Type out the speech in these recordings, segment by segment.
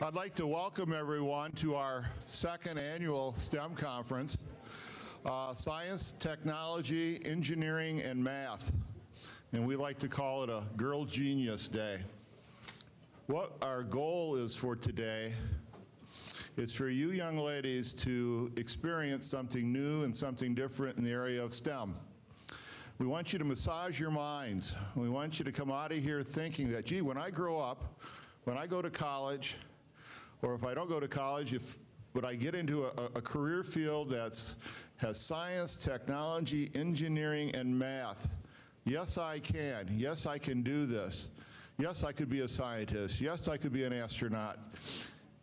I'd like to welcome everyone to our second annual STEM conference, uh, Science, Technology, Engineering, and Math. And we like to call it a Girl Genius Day. What our goal is for today is for you young ladies to experience something new and something different in the area of STEM. We want you to massage your minds. We want you to come out of here thinking that, gee, when I grow up, when I go to college, or if I don't go to college, if would I get into a, a career field that has science, technology, engineering, and math? Yes, I can. Yes, I can do this. Yes, I could be a scientist. Yes, I could be an astronaut.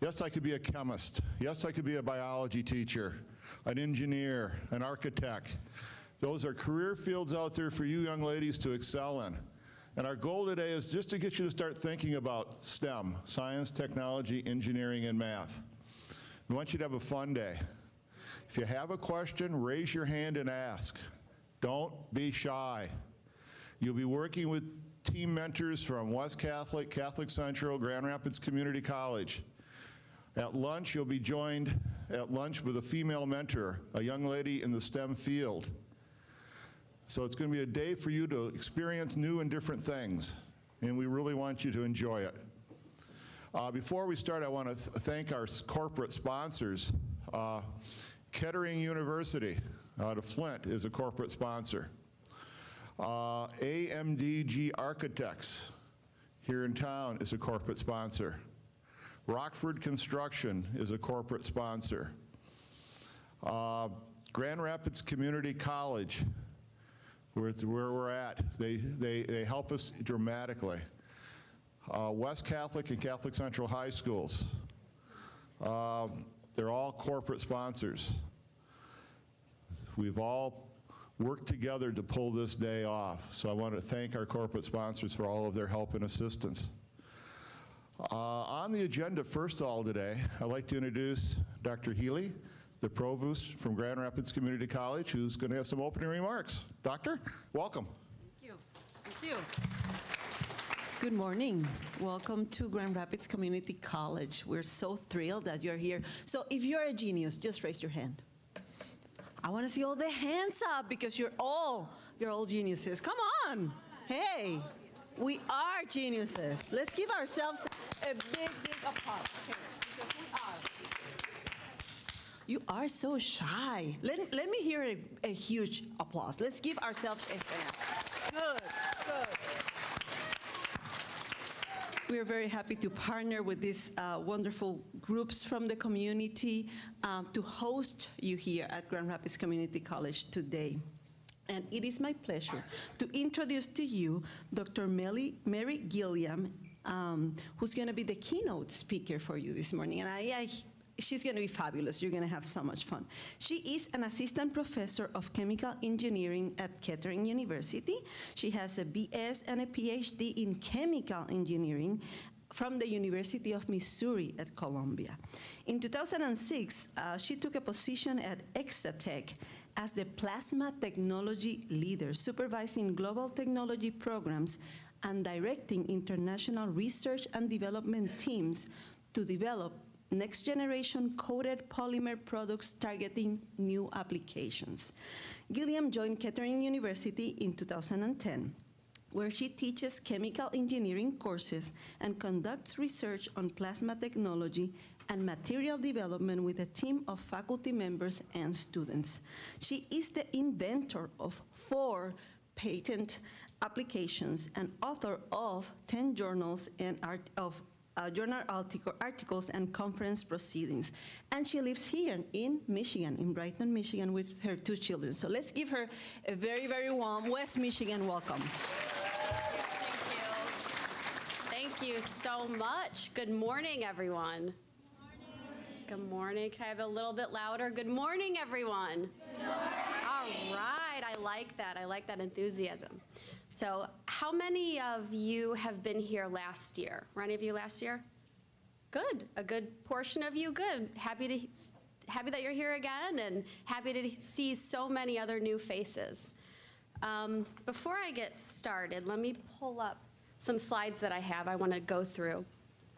Yes, I could be a chemist. Yes, I could be a biology teacher, an engineer, an architect. Those are career fields out there for you young ladies to excel in. And our goal today is just to get you to start thinking about STEM, science, technology, engineering, and math. We want you to have a fun day. If you have a question, raise your hand and ask. Don't be shy. You'll be working with team mentors from West Catholic, Catholic Central, Grand Rapids Community College. At lunch, you'll be joined at lunch with a female mentor, a young lady in the STEM field. So it's going to be a day for you to experience new and different things, and we really want you to enjoy it. Uh, before we start, I want to th thank our corporate sponsors. Uh, Kettering University out of Flint is a corporate sponsor. Uh, AMDG Architects here in town is a corporate sponsor. Rockford Construction is a corporate sponsor. Uh, Grand Rapids Community College where, where we're at. They, they, they help us dramatically. Uh, West Catholic and Catholic Central High Schools. Um, they're all corporate sponsors. We've all worked together to pull this day off. So I want to thank our corporate sponsors for all of their help and assistance. Uh, on the agenda, first of all today, I'd like to introduce Dr. Gely, the provost from Grand Rapids Community College, who's going to have some opening remarks. Doctor, welcome. Thank you. Thank you. Good morning. Welcome to Grand Rapids Community College. We're so thrilled that you're here. So if you're a genius, just raise your hand. I want to see all the hands up because you're all, you're all geniuses. Come on. Hey, we are geniuses. Let's give ourselves a big, big applause. Okay. You are so shy. Let, let me hear a, a huge applause. Let's give ourselves a hand. Good, good. We are very happy to partner with these uh, wonderful groups from the community um, to host you here at Grand Rapids Community College today. And it is my pleasure to introduce to you Dr. Mary, Mary Gilliam, um, who's going to be the keynote speaker for you this morning. And I, I she's going to be fabulous. You're going to have so much fun. She is an assistant professor of chemical engineering at Kettering University. She has a BS and a PhD in chemical engineering from the University of Missouri at Columbia. In 2006, uh, she took a position at Exatec as the plasma technology leader, supervising global technology programs and directing international research and development teams to develop next generation coated polymer products targeting new applications. Gilliam joined Kettering University in 2010 where she teaches chemical engineering courses and conducts research on plasma technology and material development with a team of faculty members and students. She is the inventor of four patent applications and author of 10 journals and art of uh, journal article, articles and conference proceedings. And she lives here in Michigan, in Brighton, Michigan, with her two children. So let's give her a very, very warm West Michigan welcome. Thank you. Thank you so much. Good morning, everyone. Good morning. Can I have a little bit louder? Good morning, everyone. Good morning. All right. I like that. I like that enthusiasm. So how many of you have been here last year? Were any of you last year? Good. A good portion of you. Good. Happy to happy that you're here again and happy to see so many other new faces. Um, before I get started, let me pull up some slides that I have I want to go through.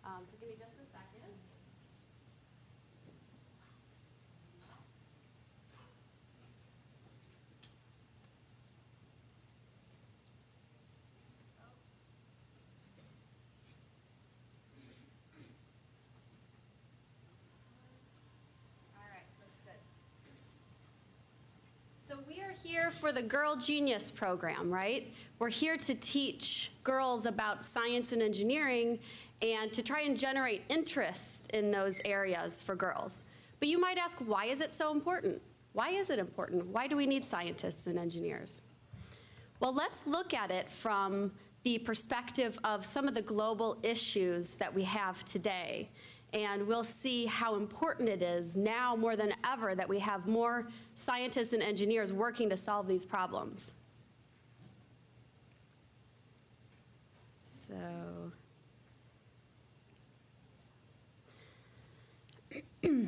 Um, so give me just a second. For the Girl Genius program, right? We're here to teach girls about science and engineering and to try and generate interest in those areas for girls. But you might ask, why is it so important? Why is it important? Why do we need scientists and engineers? Well, let's look at it from the perspective of some of the global issues that we have today. And we'll see how important it is now more than ever that we have more scientists and engineers working to solve these problems. So,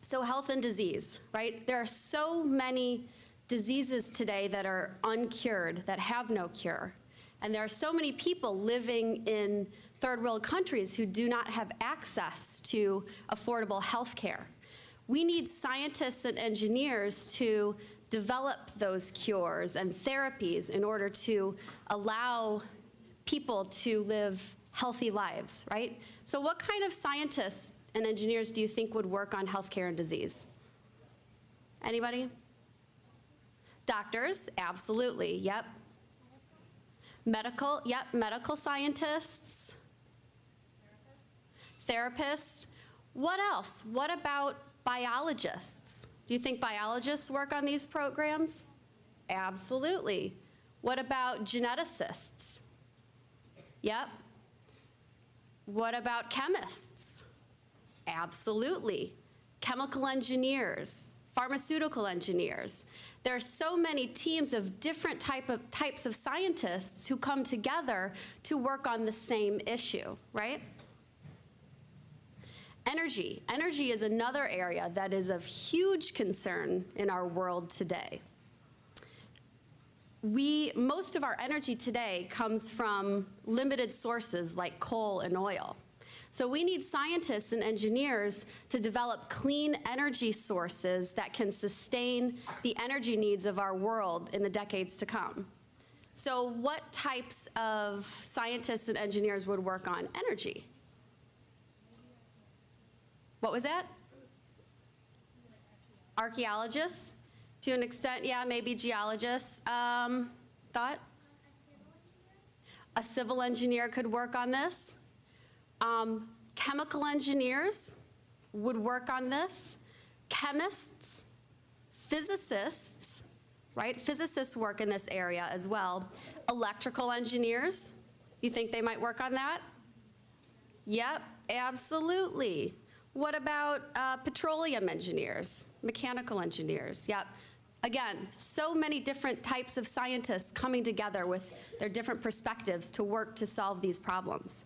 so health and disease, right? There are so many diseases today that are uncured, that have no cure. And there are so many people living in third world countries who do not have access to affordable health care. We need scientists and engineers to develop those cures and therapies in order to allow people to live healthy lives, right? So what kind of scientists and engineers do you think would work on healthcare and disease? Anybody? Doctors, absolutely, yep. Medical, yep, medical scientists. Therapists. What else? What about biologists? Do you think biologists work on these programs? Absolutely. What about geneticists? Yep. What about chemists? Absolutely. Chemical engineers, pharmaceutical engineers. There are so many teams of different type of, types of scientists who come together to work on the same issue, right? Energy. Energy is another area that is of huge concern in our world today. We, most of our energy today comes from limited sources like coal and oil. So we need scientists and engineers to develop clean energy sources that can sustain the energy needs of our world in the decades to come. So what types of scientists and engineers would work on energy? What was that? Archaeologists? To an extent, yeah, maybe geologists. Um, thought? A civil engineer could work on this. Um, chemical engineers would work on this. Chemists, physicists, right? Physicists work in this area as well. Electrical engineers, you think they might work on that? Yep, absolutely. What about uh, petroleum engineers, mechanical engineers? Yep. Again, so many different types of scientists coming together with their different perspectives to work to solve these problems.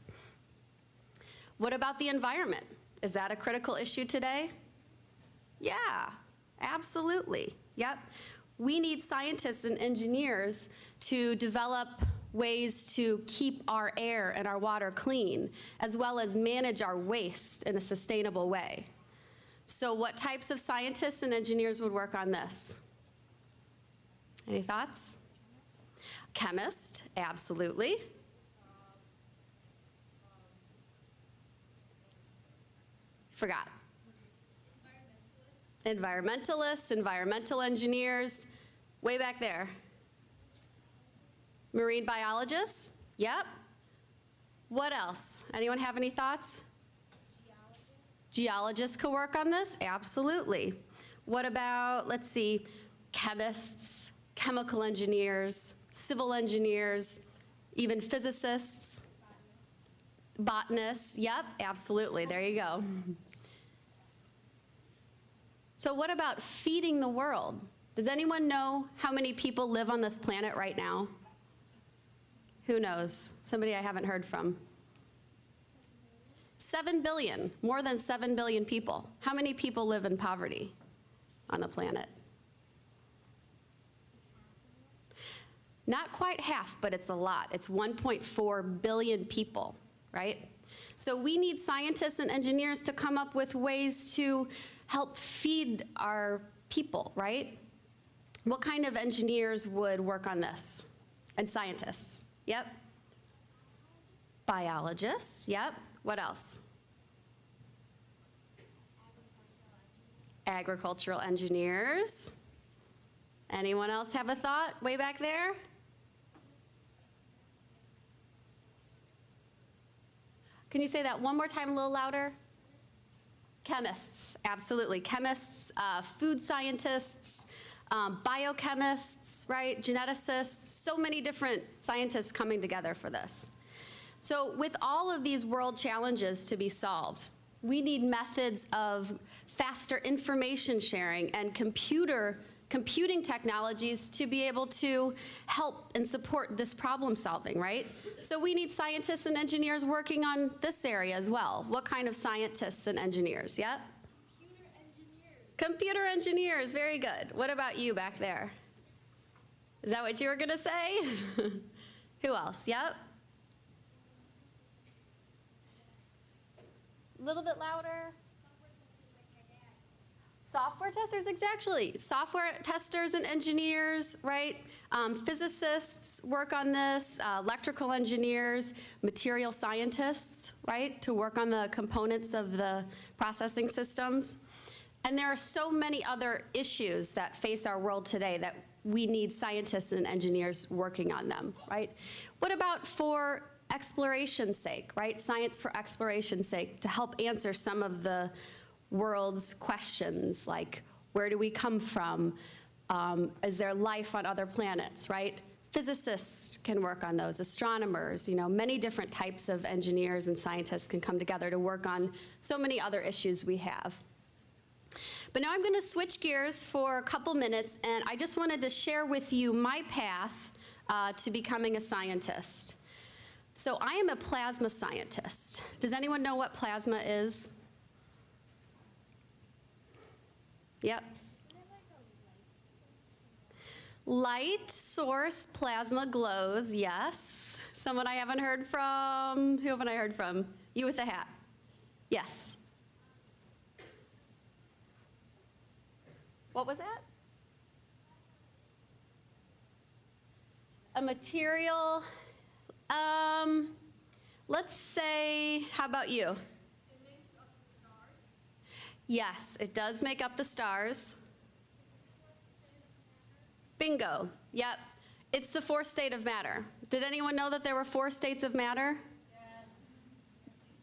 What about the environment? Is that a critical issue today? Yeah, absolutely. Yep. We need scientists and engineers to develop ways to keep our air and our water clean, as well as manage our waste in a sustainable way. So what types of scientists and engineers would work on this? Any thoughts? Chemist, absolutely. Forgot. Environmentalists, environmental engineers, way back there. Marine biologists? Yep. What else? Anyone have any thoughts? Geologists. Geologists could work on this? Absolutely. What about, let's see, chemists, chemical engineers, civil engineers, even physicists? Botanists, yep, absolutely, there you go. So what about feeding the world? Does anyone know how many people live on this planet right now? Who knows? Somebody I haven't heard from. 7 billion, more than 7 billion people. How many people live in poverty on the planet? Not quite half, but it's a lot. It's 1.4 billion people, right? So we need scientists and engineers to come up with ways to help feed our people, right? What kind of engineers would work on this? And scientists? Yep. Biologists, yep. What else? Agricultural engineers. Anyone else have a thought way back there? Can you say that one more time a little louder? Chemists, absolutely. Chemists, uh, food scientists, um, biochemists, right? Geneticists, so many different scientists coming together for this. So, with all of these world challenges to be solved, we need methods of faster information sharing and computer computing technologies to be able to help and support this problem solving, right? So we need scientists and engineers working on this area as well. What kind of scientists and engineers? Yep. Engineers. Computer engineers, very good. What about you back there? Is that what you were going to say? Who else? Yep. A little bit louder. Software testers, exactly. Software testers and engineers, right? Um, physicists work on this, uh, electrical engineers, material scientists, right? To work on the components of the processing systems. And there are so many other issues that face our world today that we need scientists and engineers working on them, right? What about for exploration's sake, right? Science for exploration's sake, to help answer some of the world's questions like where do we come from? Um, is there life on other planets, right? Physicists can work on those, astronomers, you know, many different types of engineers and scientists can come together to work on so many other issues we have. But now I'm going to switch gears for a couple minutes, and I just wanted to share with you my path uh, to becoming a scientist. So I am a plasma scientist. Does anyone know what plasma is? Yep. Light source plasma glows, yes. Someone I haven't heard from. Who haven't I heard from? You with the hat. Yes. What was that? A material. Um, let's say, how about you? Yes, it does make up the stars. Bingo. Yep. It's the fourth state of matter. Did anyone know that there were four states of matter?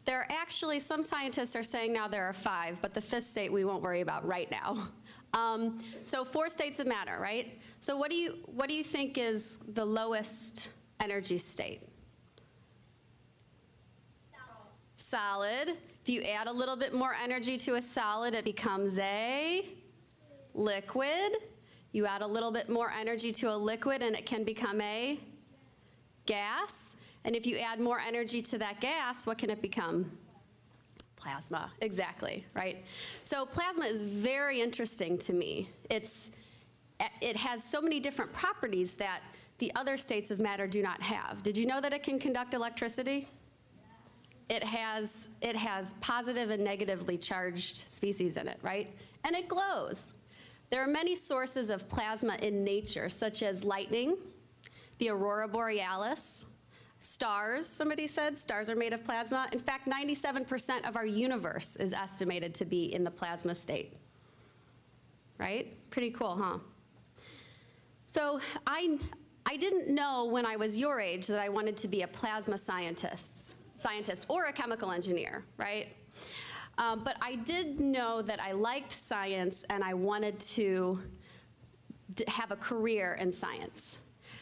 There are actually, some scientists are saying now there are five, but the fifth state we won't worry about right now. Um, so four states of matter, right? So what do you what do you think is the lowest energy state? Solid. If you add a little bit more energy to a solid, it becomes a liquid. You add a little bit more energy to a liquid and it can become a gas. And if you add more energy to that gas, what can it become? Plasma, exactly, right? So plasma is very interesting to me. It's, it has so many different properties that the other states of matter do not have. Did you know that it can conduct electricity? It has, it has positive and negatively charged species in it, right? And it glows. There are many sources of plasma in nature, such as lightning, the aurora borealis, stars, somebody said, stars are made of plasma. In fact, 97% of our universe is estimated to be in the plasma state. Right? Pretty cool, huh? So I, I didn't know when I was your age that I wanted to be a plasma scientist, scientist or a chemical engineer, right? Um, but I did know that I liked science and I wanted to have a career in science.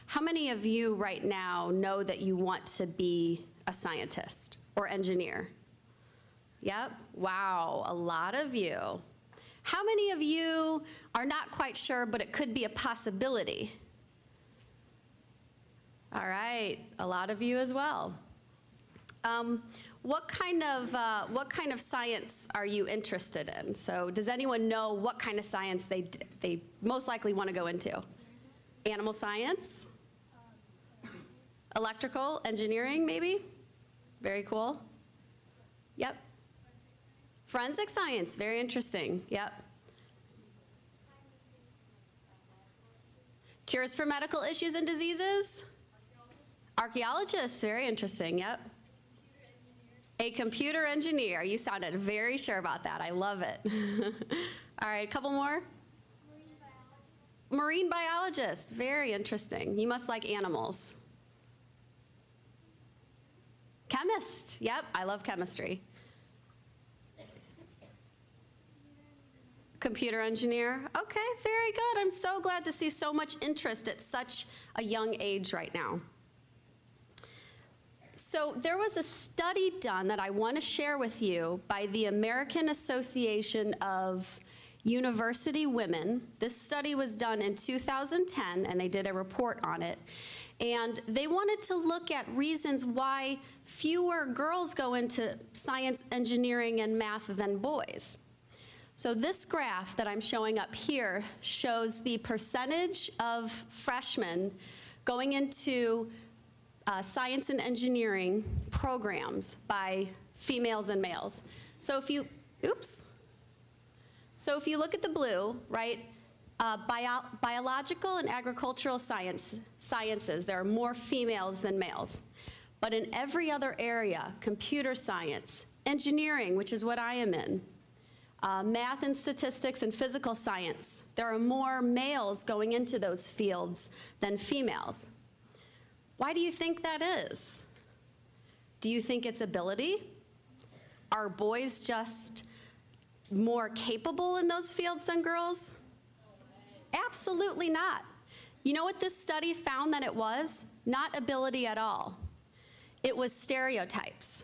How many of you right now know that you want to be a scientist or engineer? Yep. Wow, a lot of you. How many of you are not quite sure, but it could be a possibility? All right, a lot of you as well. Um, what kind of uh, what kind of science are you interested in? So, does anyone know what kind of science they they most likely want to go into? Animal science, electrical, engineering, maybe. Very cool. Yep. Forensic science, very interesting. Yep. Cures for medical issues and diseases. Archaeologists, very interesting. Yep. A computer engineer. You sounded very sure about that. I love it. All right, a couple more. marine biologist. Very interesting. You must like animals. Chemist. Yep, I love chemistry. Computer engineer. Okay, very good. I'm so glad to see so much interest at such a young age right now. So there was a study done that I want to share with you by the American Association of University Women. This study was done in 2010, and they did a report on it. And they wanted to look at reasons why fewer girls go into science, engineering, and math than boys. So this graph that I'm showing up here shows the percentage of freshmen going into uh, science and engineering programs by females and males. So if you, oops. So if you look at the blue, right, uh, bio, biological and agricultural science, sciences, there are more females than males. But in every other area, computer science, engineering, which is what I am in, uh, math and statistics and physical science, there are more males going into those fields than females. Why do you think that is? Do you think it's ability? Are boys just more capable in those fields than girls? Absolutely not. You know what this study found that it was? Not ability at all. It was stereotypes.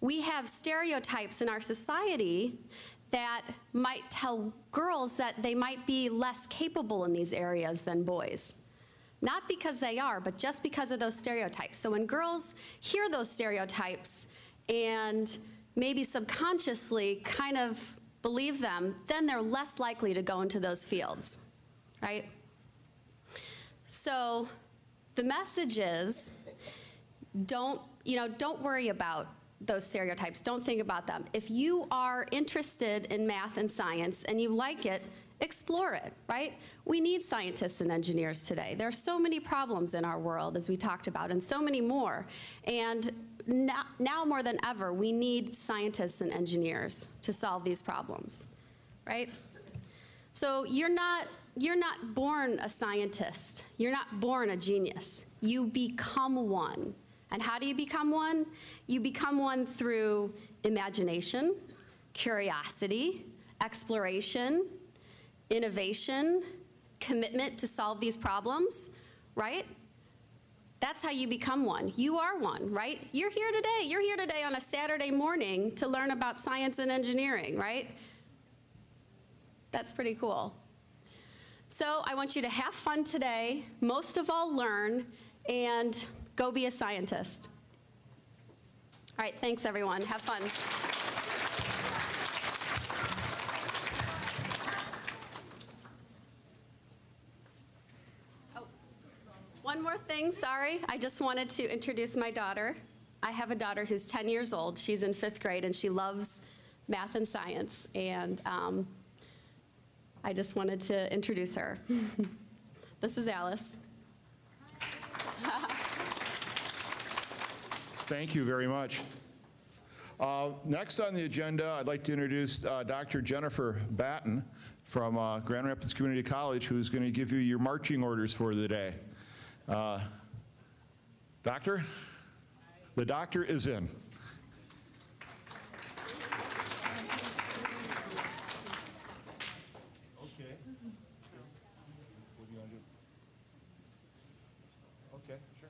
We have stereotypes in our society that might tell girls that they might be less capable in these areas than boys. Not because they are, but just because of those stereotypes. So when girls hear those stereotypes and maybe subconsciously kind of believe them, then they're less likely to go into those fields, right? So the message is don't, you know, don't worry about those stereotypes. Don't think about them. If you are interested in math and science and you like it, explore it, right? We need scientists and engineers today. There are so many problems in our world, as we talked about, and so many more. And now, now more than ever, we need scientists and engineers to solve these problems, right? So you're not, you're not born a scientist. You're not born a genius. You become one. And how do you become one? You become one through imagination, curiosity, exploration, innovation, commitment to solve these problems, right? That's how you become one. You are one, right? You're here today. You're here today on a Saturday morning to learn about science and engineering, right? That's pretty cool. So I want you to have fun today, most of all learn, and go be a scientist. All right, thanks everyone. Have fun. Oh, One more thing, sorry. I just wanted to introduce my daughter. I have a daughter who's 10 years old. She's in fifth grade and she loves math and science. And um, I just wanted to introduce her. this is Alice. Thank you very much. Uh, Next on the agenda, I'd like to introduce uh, Dr. Jennifer Batten from uh, Grand Rapids Community College, who's going to give you your marching orders for the day. Uh, Doctor? The doctor is in. Okay. What do you want to do? Okay, sure.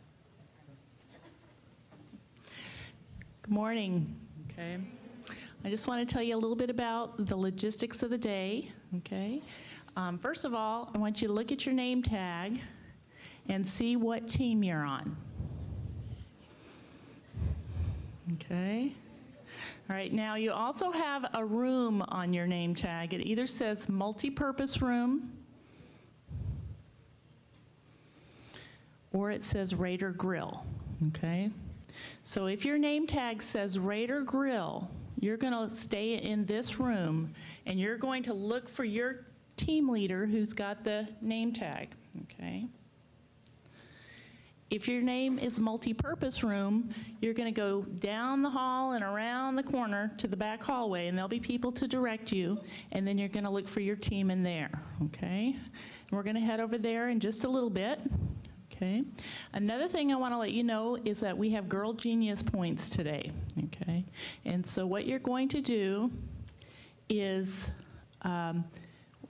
Good morning. Okay. I just want to tell you a little bit about the logistics of the day. Okay. Um, first of all, I want you to look at your name tag and see what team you're on. Okay. All right. Now you also have a room on your name tag. It either says multi-purpose room or it says Raider Grill. Okay. So if your name tag says Raider Grill, you're going to stay in this room and you're going to look for your team leader who's got the name tag, okay? If your name is multi-purpose room, you're going to go down the hall and around the corner to the back hallway and there'll be people to direct you and then you're going to look for your team in there, okay? We're going to head over there in just a little bit. Okay. Another thing I want to let you know is that we have Girl Genius points today. Okay. And so what you're going to do is um,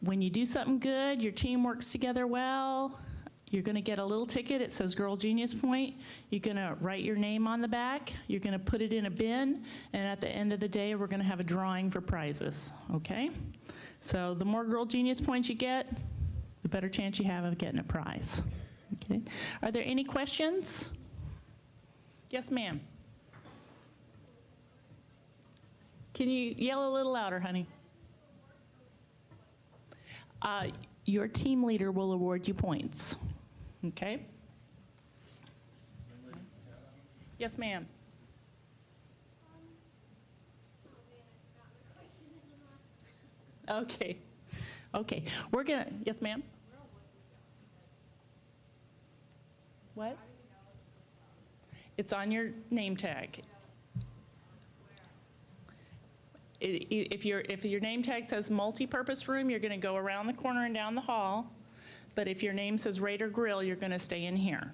when you do something good, your team works together well, you're going to get a little ticket. It says Girl Genius Point. You're going to write your name on the back. You're going to put it in a bin. And at the end of the day, we're going to have a drawing for prizes. Okay? So the more Girl Genius points you get, the better chance you have of getting a prize. Okay? Are there any questions? Yes, ma'am. Can you yell a little louder, honey? Uh, Your team leader will award you points. Okay? Yes, ma'am. Okay. Okay. We're going to, yes, ma'am? What? It's on your name tag. If your, if your name tag says multi-purpose room, you're going to go around the corner and down the hall. But if your name says Raider Grill, you're going to stay in here.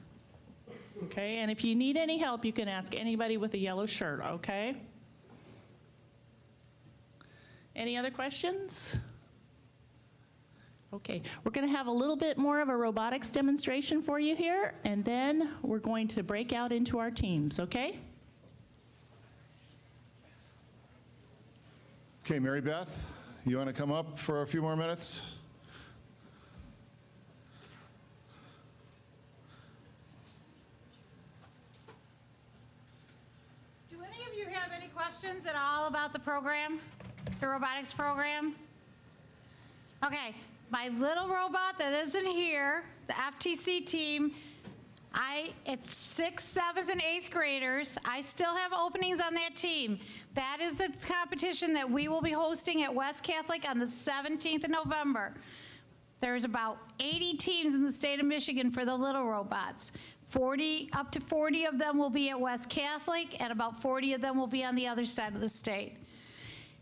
Okay? And if you need any help, you can ask anybody with a yellow shirt, okay? Any other questions? Okay, we're going to have a little bit more of a robotics demonstration for you here, and then we're going to break out into our teams, okay? Okay, Mary Beth, you want to come up for a few more minutes? Do any of you have any questions at all about the program, the robotics program? Okay, my little robot that isn't here, the FTC team, I, it's sixth, seventh, and eighth graders. I still have openings on that team. That is the competition that we will be hosting at West Catholic on the 17th of November. There's about 80 teams in the state of Michigan for the little robots. 40, up to 40 of them will be at West Catholic, and about 40 of them will be on the other side of the state.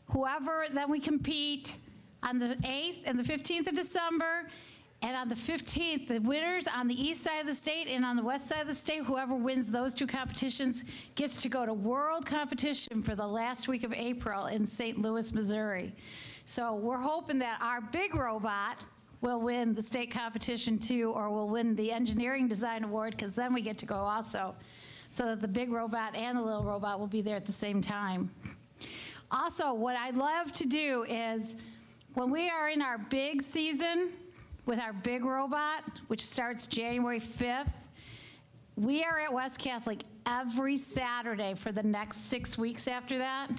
Whoever, then we compete on the 8th and the 15th of December, and on the 15th, the winners on the east side of the state and on the west side of the state, whoever wins those two competitions gets to go to world competition for the last week of April in St. Louis, Missouri. So we're hoping that our big robot will win the state competition too, or will win the engineering design award, because then we get to go also. So that the big robot and the little robot will be there at the same time. Also, what I'd love to do is, when we are in our big season with our big robot, which starts January 5th, we are at West Catholic every Saturday for the next six weeks after that.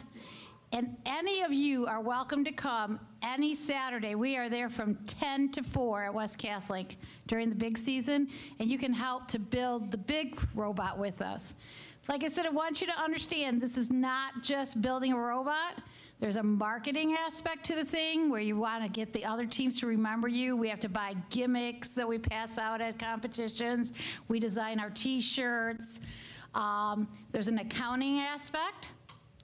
And any of you are welcome to come any Saturday. We are there from 10 to 4 at West Catholic during the big season, and you can help to build the big robot with us. Like I said, I want you to understand this is not just building a robot. There's a marketing aspect to the thing where you want to get the other teams to remember you. We have to buy gimmicks that we pass out at competitions. We design our t-shirts. Um, there's an accounting aspect.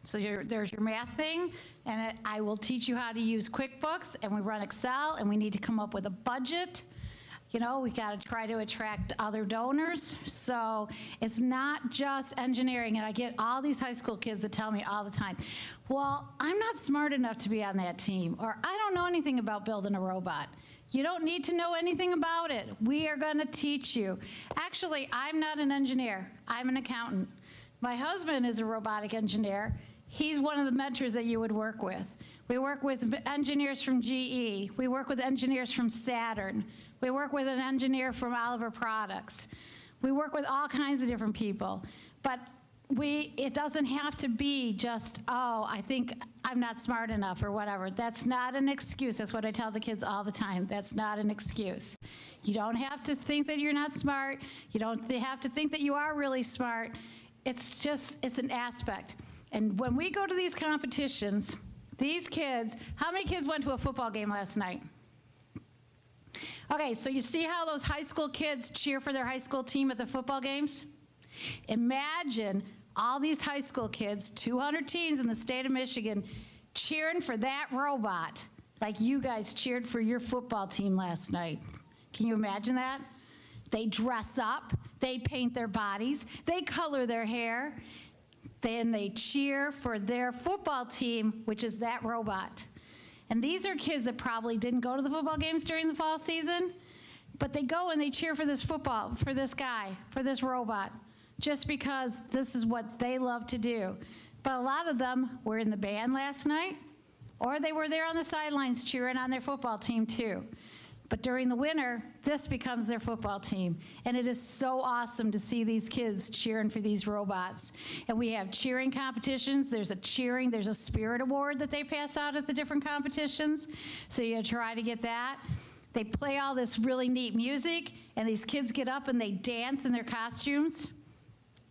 So there's your math thing, and I will teach you how to use QuickBooks, and we run Excel, and we need to come up with a budget. You know, we got to try to attract other donors. So it's not just engineering, and I get all these high school kids that tell me all the time, well, I'm not smart enough to be on that team, or I don't know anything about building a robot. You don't need to know anything about it. We are going to teach you. Actually, I'm not an engineer. I'm an accountant. My husband is a robotic engineer. He's one of the mentors that you would work with. We work with engineers from GE. We work with engineers from Saturn. We work with an engineer from Oliver Products. We work with all kinds of different people. But we, it doesn't have to be just, oh, I think I'm not smart enough or whatever. That's not an excuse. That's what I tell the kids all the time. That's not an excuse. You don't have to think that you're not smart. You don't have to think that you are really smart. It's just, it's an aspect. And when we go to these competitions, these kids, how many kids went to a football game last night? Okay, so you see how those high school kids cheer for their high school team at the football games? Imagine all these high school kids, 200 teens in the state of Michigan, cheering for that robot like you guys cheered for your football team last night. Can you imagine that? They dress up, they paint their bodies, they color their hair, then they cheer for their football team, which is that robot. And these are kids that probably didn't go to the football games during the fall season, but they go and they cheer for this football, for this guy, for this robot, just because this is what they love to do. But a lot of them were in the band last night, or they were there on the sidelines cheering on their football team too. But during the winter, this becomes their football team. And it is so awesome to see these kids cheering for these robots. And we have cheering competitions. There's a cheering, there's a spirit award that they pass out at the different competitions. So you try to get that. They play all this really neat music, and these kids get up and they dance in their costumes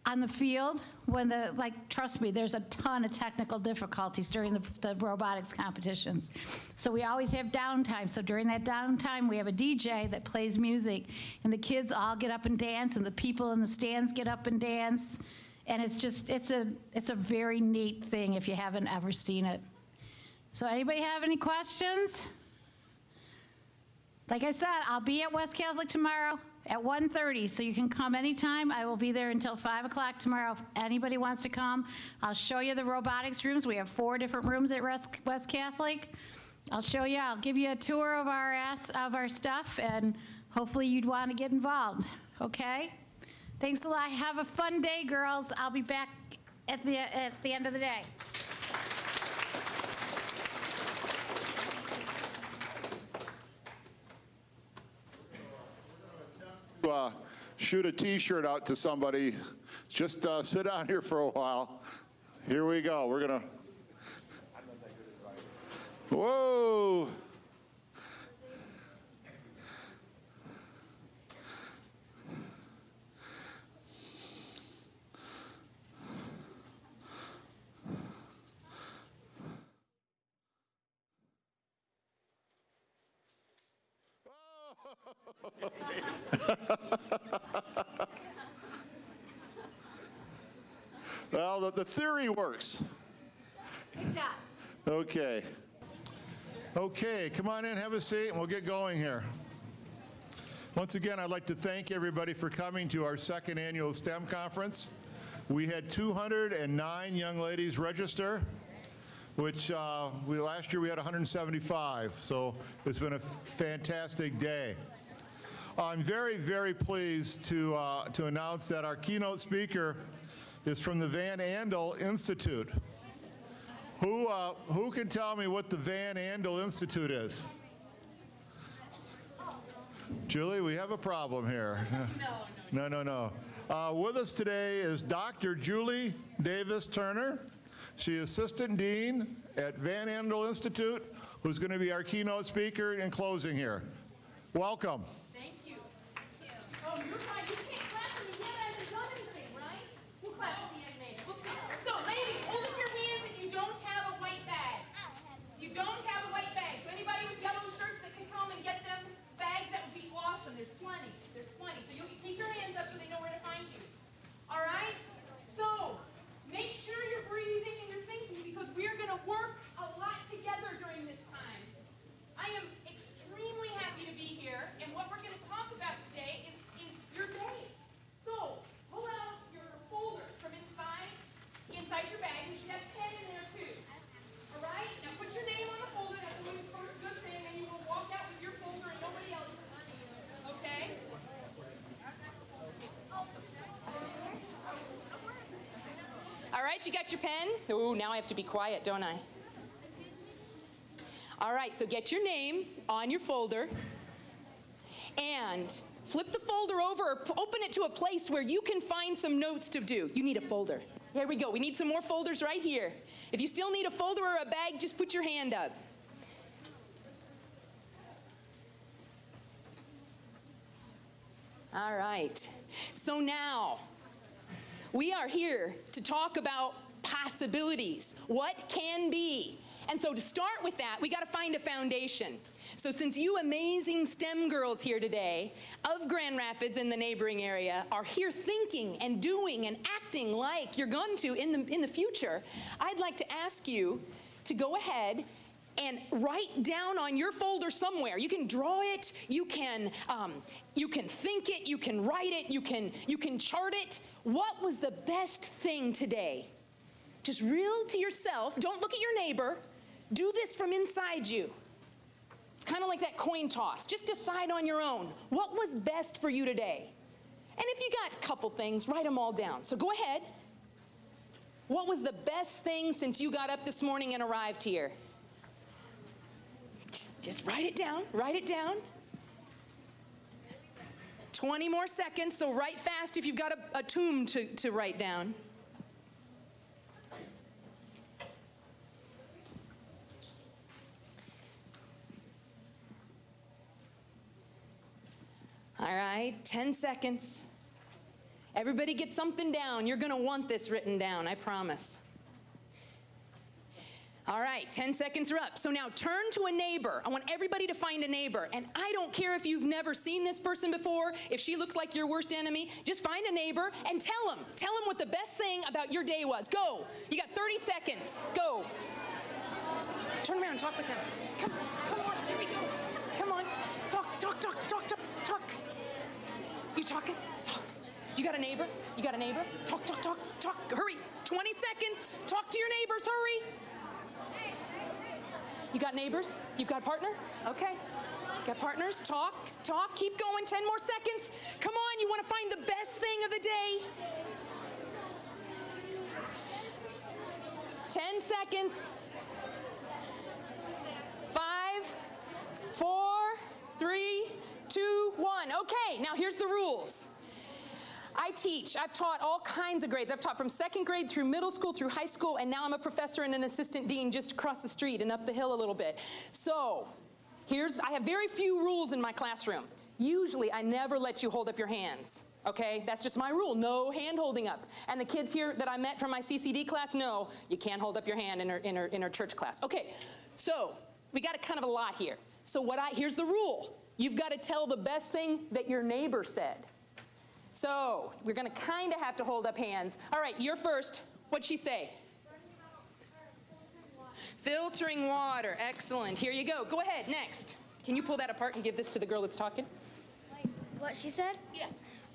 on the field when the, like, trust me, there's a ton of technical difficulties during the, the robotics competitions. So we always have downtime. So during that downtime, we have a DJ that plays music, and the kids all get up and dance, and the people in the stands get up and dance. And it's just, it's a, it's a very neat thing if you haven't ever seen it. So anybody have any questions? Like I said, I'll be at West Catholic tomorrow at 1:30, so you can come anytime. I will be there until 5 o'clock tomorrow. If anybody wants to come, I'll show you the robotics rooms. We have four different rooms at West Catholic. I'll show you, I'll give you a tour of our, ass- of our stuff, and hopefully you'd want to get involved, okay? Thanks a lot. Have a fun day, girls. I'll be back at the, at the end of the day. Uh, shoot a T-shirt out to somebody, just uh, sit down here for a while. Here we go. We're gonna. Whoa! Well, the, the theory works. Okay. Okay, come on in, have a seat, and we'll get going here. Once again, I'd like to thank everybody for coming to our second annual STEM conference. We had 209 young ladies register, which uh, we, last year we had 175, so it's been a fantastic day. I'm very, very pleased to, uh, to announce that our keynote speaker is from the Van Andel Institute. Who, uh, who can tell me what the Van Andel Institute is? Julie, we have a problem here. No, no, no. Uh, with us today is Dr. Julie Davis Turner. She is Assistant Dean at Van Andel Institute, who's going to be our keynote speaker in closing here. Welcome. You're right. You can't clap for me yet. I haven't done anything, right? We'll clap for the young lady. We'll see. So, ladies, hold up your hands if you don't have a white bag. You don't have a white bag. So, anybody with yellow shirts that can come and get them bags, that would be awesome. There's plenty. There's plenty. So, you can keep your hands up so they know where to find you. All right? So, make sure you're breathing and you're thinking because we're going to work a lot together during this time. I am extremely happy to be here, and what we're going to talk about today is, is your day. So, pull out your folder from inside, inside your bag. You should have a pen in there too. All right? Now put your name on the folder. That's always the first good thing, and you will walk out with your folder and nobody else's. Okay? All right, you got your pen? Ooh, now I have to be quiet, don't I? All right, so get your name on your folder and flip the folder over or open it to a place where you can find some notes to do. You need a folder. Here we go. We need some more folders right here. If you still need a folder or a bag, just put your hand up. All right. So now, we are here to talk about possibilities, what can be. And so to start with that, we got to find a foundation. So since you amazing STEM girls here today of Grand Rapids and the neighboring area are here thinking and doing and acting like you're going to in the, in the future, I'd like to ask you to go ahead and write down on your folder somewhere. You can draw it, you can, um, you can think it, you can write it, you can, you can chart it. What was the best thing today? Just real to yourself. Don't look at your neighbor. Do this from inside you. It's kind of like that coin toss. Just decide on your own. What was best for you today? And if you got a couple things, write them all down. So go ahead. What was the best thing since you got up this morning and arrived here? Just- write it down. Write it down. 20 more seconds, so write fast if you've got a, a tomb to, to write down. All right, 10 seconds. Everybody get something down. You're going to want this written down, I promise. All right, 10 seconds are up. So now turn to a neighbor. I want everybody to find a neighbor. And I don't care if you've never seen this person before, if she looks like your worst enemy, just find a neighbor and tell them. Tell them what the best thing about your day was. Go. You got 30 seconds. Go. Turn around and talk with them. Come, on, come on. Here we go. Come on. Talk, talk, talk, talk, talk, talk. You talking? Talk. You got a neighbor? You got a neighbor? Talk, talk, talk, talk. Hurry. 20 seconds. Talk to your neighbors. Hurry. You got neighbors? You've got a partner? Okay. Got partners? Talk, talk, keep going. 10 more seconds. Come on, you want to find the best thing of the day. 10 seconds. Five, four, three, two, one. Okay, now here's the rules. I teach, I've taught all kinds of grades. I've taught from second grade through middle school, through high school, and now I'm a professor and an assistant dean just across the street and up the hill a little bit. So, here's, I have very few rules in my classroom. Usually, I never let you hold up your hands. Okay, that's just my rule. No hand holding up. And the kids here that I met from my CCD class know you can't hold up your hand in our, in our, in our church class. Okay, so we got a kind of a lot here. So what I here's the rule. You've got to tell the best thing that your neighbor said. So we're going to kind of have to hold up hands. All right, you're first. What'd she say? Filtering water. Excellent. Here you go. Go ahead. Next. Can you pull that apart and give this to the girl that's talking? What she said? Yeah.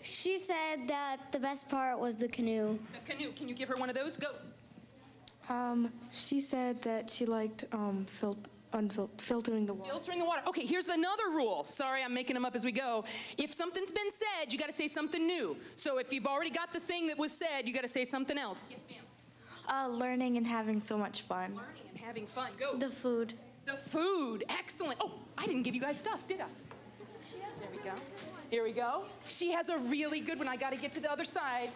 She said that the best part was the canoe. The canoe. Can you give her one of those? Go. Um, she said that she liked um, fil- unfil- filtering the water. Filtering the water. Okay, here's another rule. Sorry, I'm making them up as we go. If something's been said, you got to say something new. So if you've already got the thing that was said, you got to say something else. Yes, ma'am. Uh, learning and having so much fun. Learning and having fun. Go. The food. The food. Excellent. Oh, I didn't give you guys stuff, did I? There we go. Here we go. She has a really good one. I got to get to the other side.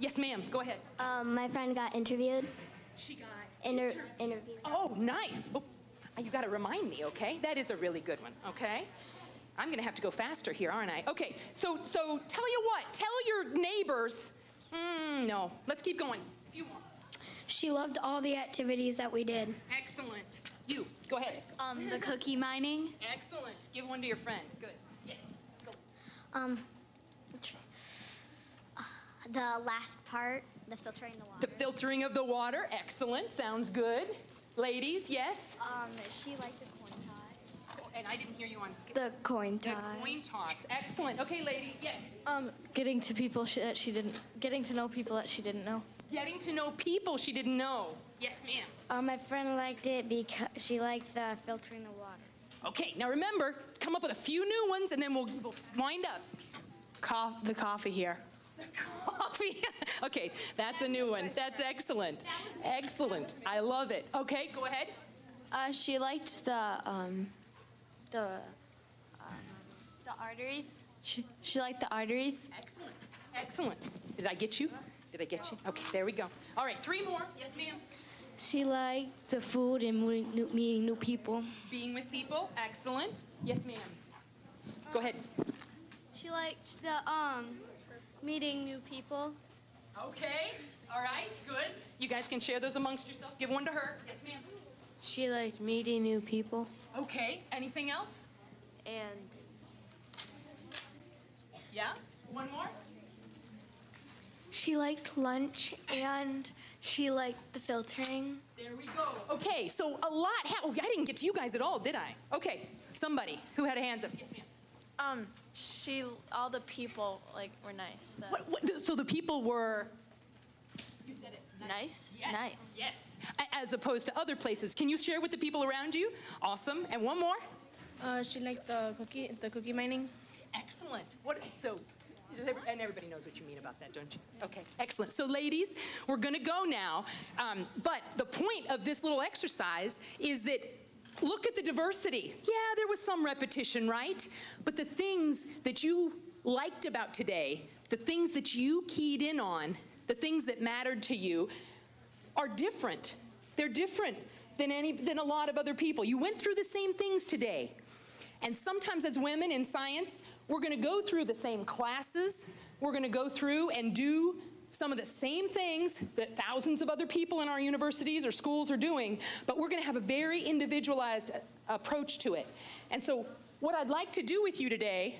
Yes, ma'am. Go ahead. Um, my friend got interviewed. She got. Inter- interviewed. Oh, nice. Oh, you got to remind me, okay? That is a really good one, okay? I'm going to have to go faster here, aren't I? Okay, so so tell you what, tell your neighbors. Mm, no, let's keep going. If you want. She loved all the activities that we did. Excellent. You, go ahead. Um, the cookie mining. Excellent. Give one to your friend. Good. Yes. Go. Um, the last part, the filtering of the water. The filtering of the water. Excellent. Sounds good. Ladies, yes. Um, she liked the coin toss. And I didn't hear you on skip. The coin toss. The coin toss. Excellent. Okay, ladies, yes. Um, getting to people she, that she didn't, getting to know people that she didn't know. Getting to know people she didn't know. Yes, ma'am. Uh, my friend liked it because she liked the filtering the water. Okay, now remember, come up with a few new ones and then we'll, we'll wind up. Co- the coffee here. Coffee. okay, that's a new one. That's excellent. Excellent. I love it. Okay, go ahead. Uh, she liked the um, the um, the arteries. She, she liked the arteries. Excellent. Excellent. Did I get you? Did I get you? Okay, there we go. All right, three more. Yes, ma'am. She liked the food and meeting new, meeting new people. Being with people. Excellent. Yes, ma'am. Go ahead. She liked the um, meeting new people. Okay. All right, good. You guys can share those amongst yourself. Give one to her. Yes, ma'am. She liked meeting new people. Okay. Anything else? And Yeah? One more? she liked lunch and she liked the filtering. There we go. Okay, so a lot hap- oh, I didn't get to you guys at all, did I? Okay, somebody who had a hands up. Yes, ma'am. Um, she, all the people, like, were nice. The- What, what, so the people were. You said it. Nice? Yes. Nice. Yes. A- As opposed to other places. Can you share with the people around you? Awesome. And one more. Uh, she liked the cookie, the cookie mining. Excellent. What, so, and everybody knows what you mean about that, don't you? Okay, excellent. So ladies, we're gonna go now. Um, but the point of this little exercise is that look at the diversity. Yeah, there was some repetition, right? But the things that you liked about today, the things that you keyed in on, the things that mattered to you, are different. They're different than any than a lot of other people. You went through the same things today. And sometimes as women in science, we're going to go through the same classes. We're going to go through and do some of the same things that thousands of other people in our universities or schools are doing, but we're going to have a very individualized uh, approach to it. And so what I'd like to do with you today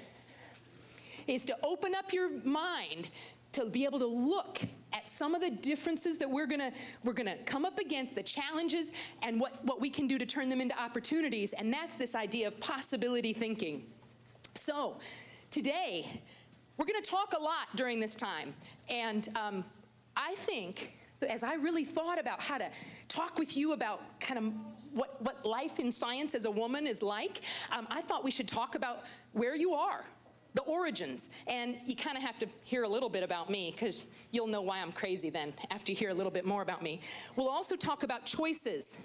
is to open up your mind to be able to look at some of the differences that we're gonna we're gonna come up against, the challenges, and what, what we can do to turn them into opportunities. And that's this idea of possibility thinking. So today, we're gonna talk a lot during this time. And um, I think as I really thought about how to talk with you about kind of what, what life in science as a woman is like, um, I thought we should talk about where you are the origins. And you kind of have to hear a little bit about me because you'll know why I'm crazy then after you hear a little bit more about me. We'll also talk about choices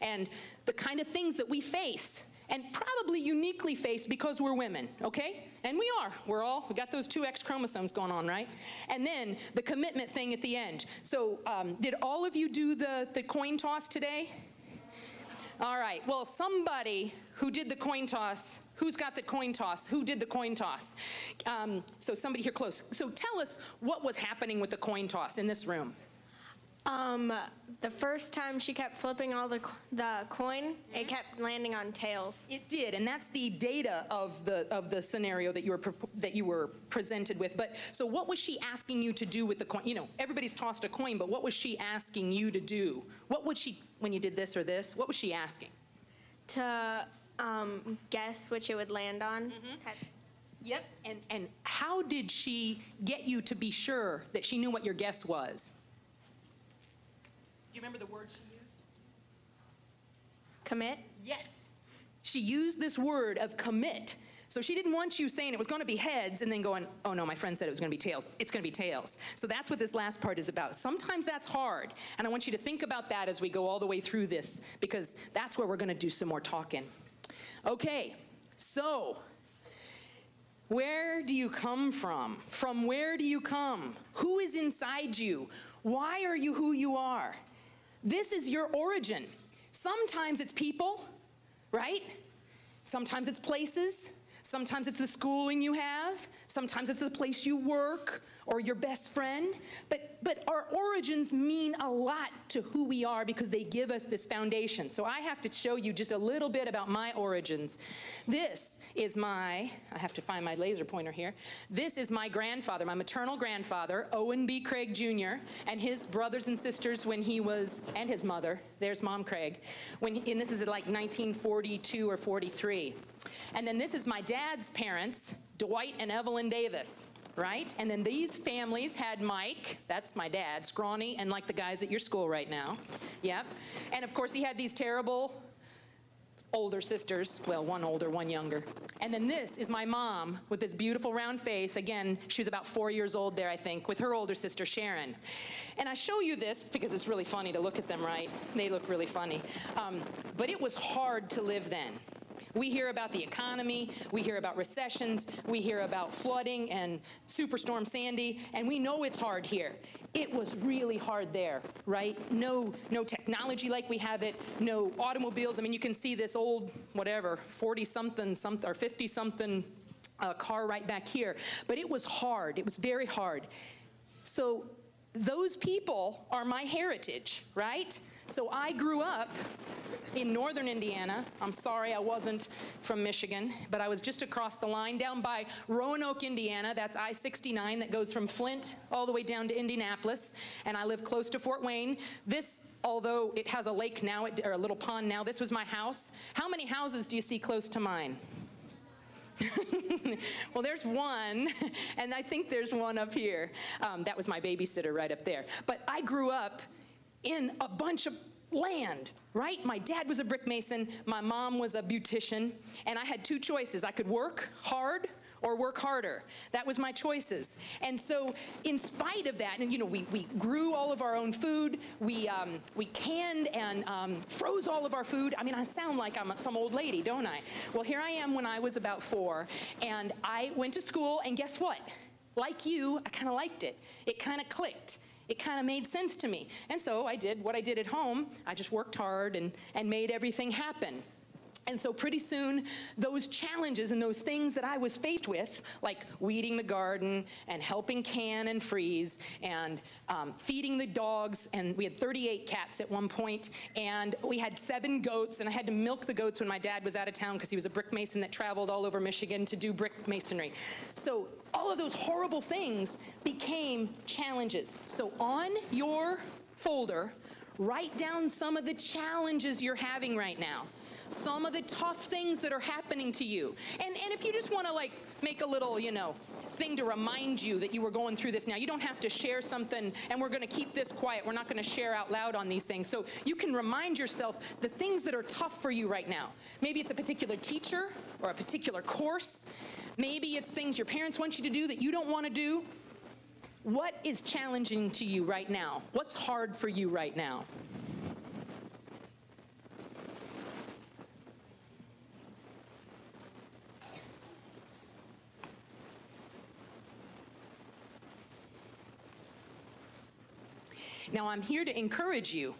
and the kind of things that we face and probably uniquely face because we're women, okay? And we are. We're all, we got those two X chromosomes going on, right? And then the commitment thing at the end. So, um, did all of you do the, the coin toss today? All right. Well, somebody who did the coin toss, who's got the coin toss? Who did the coin toss? Um, so somebody here close. So tell us what was happening with the coin toss in this room. Um, the first time she kept flipping all the the coin, it kept landing on tails. It did, and that's the data of the of the scenario that you were that you were presented with. But so, what was she asking you to do with the coin? You know, everybody's tossed a coin, but what was she asking you to do? What would she when you did this or this? What was she asking? To um, guess which it would land on. Type- Yep. And and how did she get you to be sure that she knew what your guess was? Do you remember the word she used? Commit. Yes. She used this word of commit. So she didn't want you saying it was going to be heads and then going, oh no, my friend said it was going to be tails. It's going to be tails. So that's what this last part is about. Sometimes that's hard. And I want you to think about that as we go all the way through this because that's where we're going to do some more talking. Okay, so where do you come from? From where do you come? Who is inside you? Why are you who you are? This is your origin. Sometimes it's people, right? Sometimes it's places. Sometimes it's the schooling you have. Sometimes it's the place you work or your best friend. But, but our origins mean a lot to who we are because they give us this foundation. So I have to show you just a little bit about my origins. This is my, I have to find my laser pointer here. This is my grandfather, my maternal grandfather, Owen B. Craig Jr., and his brothers and sisters when he was, and his mother, there's Mom Craig, when, and this is like 1942 or 43. And then this is my dad's parents, Dwight and Evelyn Davis, right? And then these families had Mike, that's my dad, scrawny, and like the guys at your school right now. Yep. And of course, he had these terrible older sisters, well, one older, one younger. And then this is my mom with this beautiful round face. Again, she was about four years old there, I think, with her older sister, Sharon. And I show you this because it's really funny to look at them, right? They look really funny. Um, but it was hard to live then. We hear about the economy, we hear about recessions, we hear about flooding and Superstorm Sandy, and we know it's hard here. It was really hard there, right? No, no technology like we have it, no automobiles. I mean, you can see this old, whatever, 40 something, or 50 something uh, car right back here. But it was hard, it was very hard. So those people are my heritage, right? So I grew up in northern Indiana. I'm sorry I wasn't from Michigan, but I was just across the line down by Roanoke, Indiana. That's I 69 that goes from Flint all the way down to Indianapolis. And I live close to Fort Wayne. This, although it has a lake now, it- or a little pond now, this was my house. How many houses do you see close to mine? well, there's one, and I think there's one up here. Um, that was my babysitter right up there. But I grew up in a bunch of land, right? My dad was a brick mason, my mom was a beautician, and I had two choices. I could work hard or work harder. That was my choices. And so, in spite of that, and you know, we, we grew all of our own food, we, um, we canned and um, froze all of our food. I mean, I sound like I'm some old lady, don't I? Well, here I am when I was about four, and I went to school, and guess what? Like you, I kind of liked it. It kind of clicked. It kind of made sense to me. And so I did what I did at home. I just worked hard and, and made everything happen. And so pretty soon, those challenges and those things that I was faced with, like weeding the garden and helping can and freeze and um, feeding the dogs, and we had 38 cats at one point, and we had seven goats, and I had to milk the goats when my dad was out of town because he was a brick mason that traveled all over Michigan to do brick masonry. So all of those horrible things became challenges. So on your folder, write down some of the challenges you're having right now some of the tough things that are happening to you. And, and if you just want to like make a little, you know, thing to remind you that you were going through this now, you don't have to share something and we're going to keep this quiet. We're not going to share out loud on these things. So you can remind yourself the things that are tough for you right now. Maybe it's a particular teacher or a particular course. Maybe it's things your parents want you to do that you don't want to do. What is challenging to you right now? What's hard for you right now? Now, I'm here to encourage you.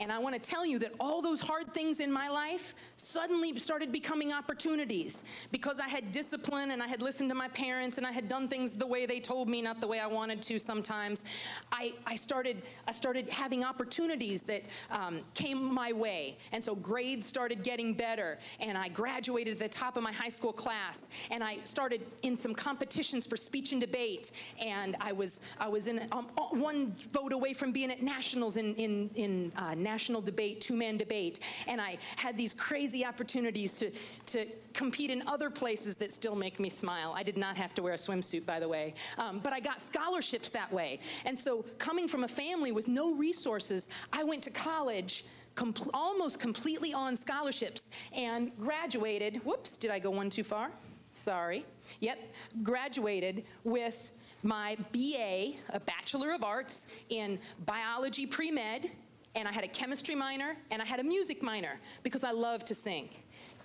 And I want to tell you that all those hard things in my life suddenly started becoming opportunities because I had discipline and I had listened to my parents and I had done things the way they told me, not the way I wanted to sometimes. I, I, started, I started having opportunities that um, came my way. And so grades started getting better. And I graduated at the top of my high school class. And I started in some competitions for speech and debate. And I was, I was in um, one vote away from being at nationals in, in, in uh, national debate, two-man debate, and I had these crazy opportunities to, to compete in other places that still make me smile. I did not have to wear a swimsuit, by the way, um, but I got scholarships that way. And so coming from a family with no resources, I went to college Com almost completely on scholarships and graduated. Whoops, did I go one too far? Sorry. Yep, graduated with my BA, a Bachelor of Arts, in biology pre med and I had a chemistry minor, and I had a music minor because I love to sing,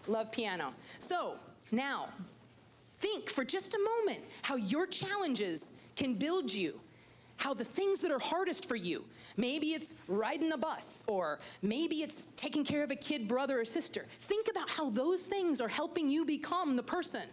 love piano. So now, think for just a moment how your challenges can build you. How the things that are hardest for you, maybe it's riding a bus, or maybe it's taking care of a kid, brother, or sister. Think about how those things are helping you become the person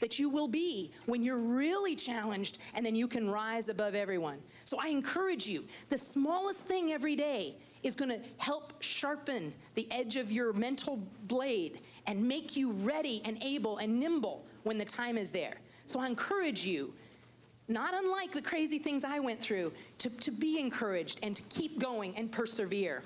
that you will be when you're really challenged and then you can rise above everyone. So I encourage you, the smallest thing every day is going to help sharpen the edge of your mental blade and make you ready and able and nimble when the time is there. So I encourage you, not unlike the crazy things I went through, to, to be encouraged and to keep going and persevere.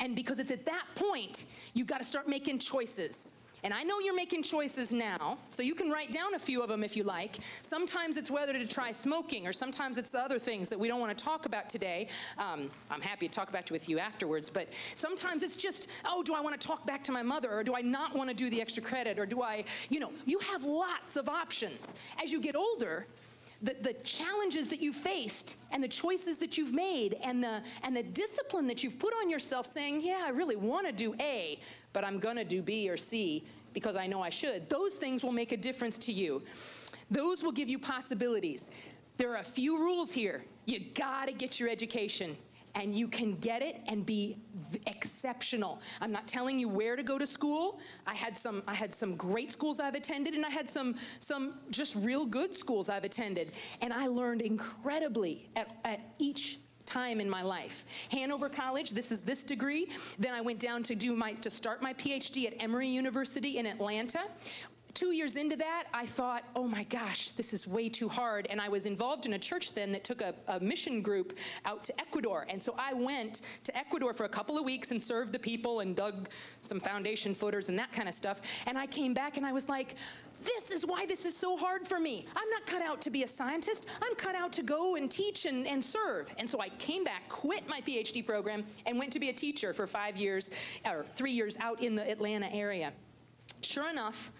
And because it's at that point, you've got to start making choices. And I know you're making choices now, so you can write down a few of them if you like. Sometimes it's whether to try smoking, or sometimes it's the other things that we don't want to talk about today. Um, I'm happy to talk about it with you afterwards, but sometimes it's just, oh, do I want to talk back to my mother, or do I not want to do the extra credit, or do I, you know, you have lots of options. As you get older, the, the challenges that you faced and the choices that you've made and the, and the discipline that you've put on yourself saying, yeah, I really want to do A, but I'm going to do B or C because I know I should, those things will make a difference to you. Those will give you possibilities. There are a few rules here. You got to get your education and you can get it and be exceptional. I'm not telling you where to go to school. I had some I had some great schools I've attended and I had some some just real good schools I've attended and I learned incredibly at, at each time in my life. Hanover College, this is this degree. Then I went down to do my to start my PhD at Emory University in Atlanta. Two years into that, I thought, oh my gosh, this is way too hard. And I was involved in a church then that took a, a mission group out to Ecuador. And so I went to Ecuador for a couple of weeks and served the people and dug some foundation footers and that kind of stuff. And I came back and I was like, this is why this is so hard for me. I'm not cut out to be a scientist. I'm cut out to go and teach and, and serve. And so I came back, quit my PhD program, and went to be a teacher for five years, or three years out in the Atlanta area. Sure enough,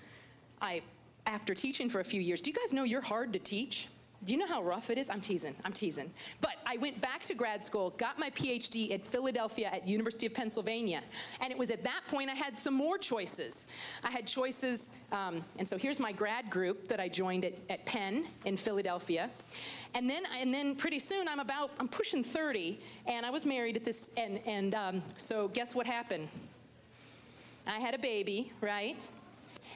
I, after teaching for a few years, do you guys know you're hard to teach? Do you know how rough it is? I'm teasing, I'm teasing. But I went back to grad school, got my PhD at Philadelphia at University of Pennsylvania. And it was at that point I had some more choices. I had choices, um, and so here's my grad group that I joined at, at Penn in Philadelphia. And then, and then pretty soon I'm about, I'm pushing 30, and I was married at this, and, and um, so guess what happened? I had a baby, right?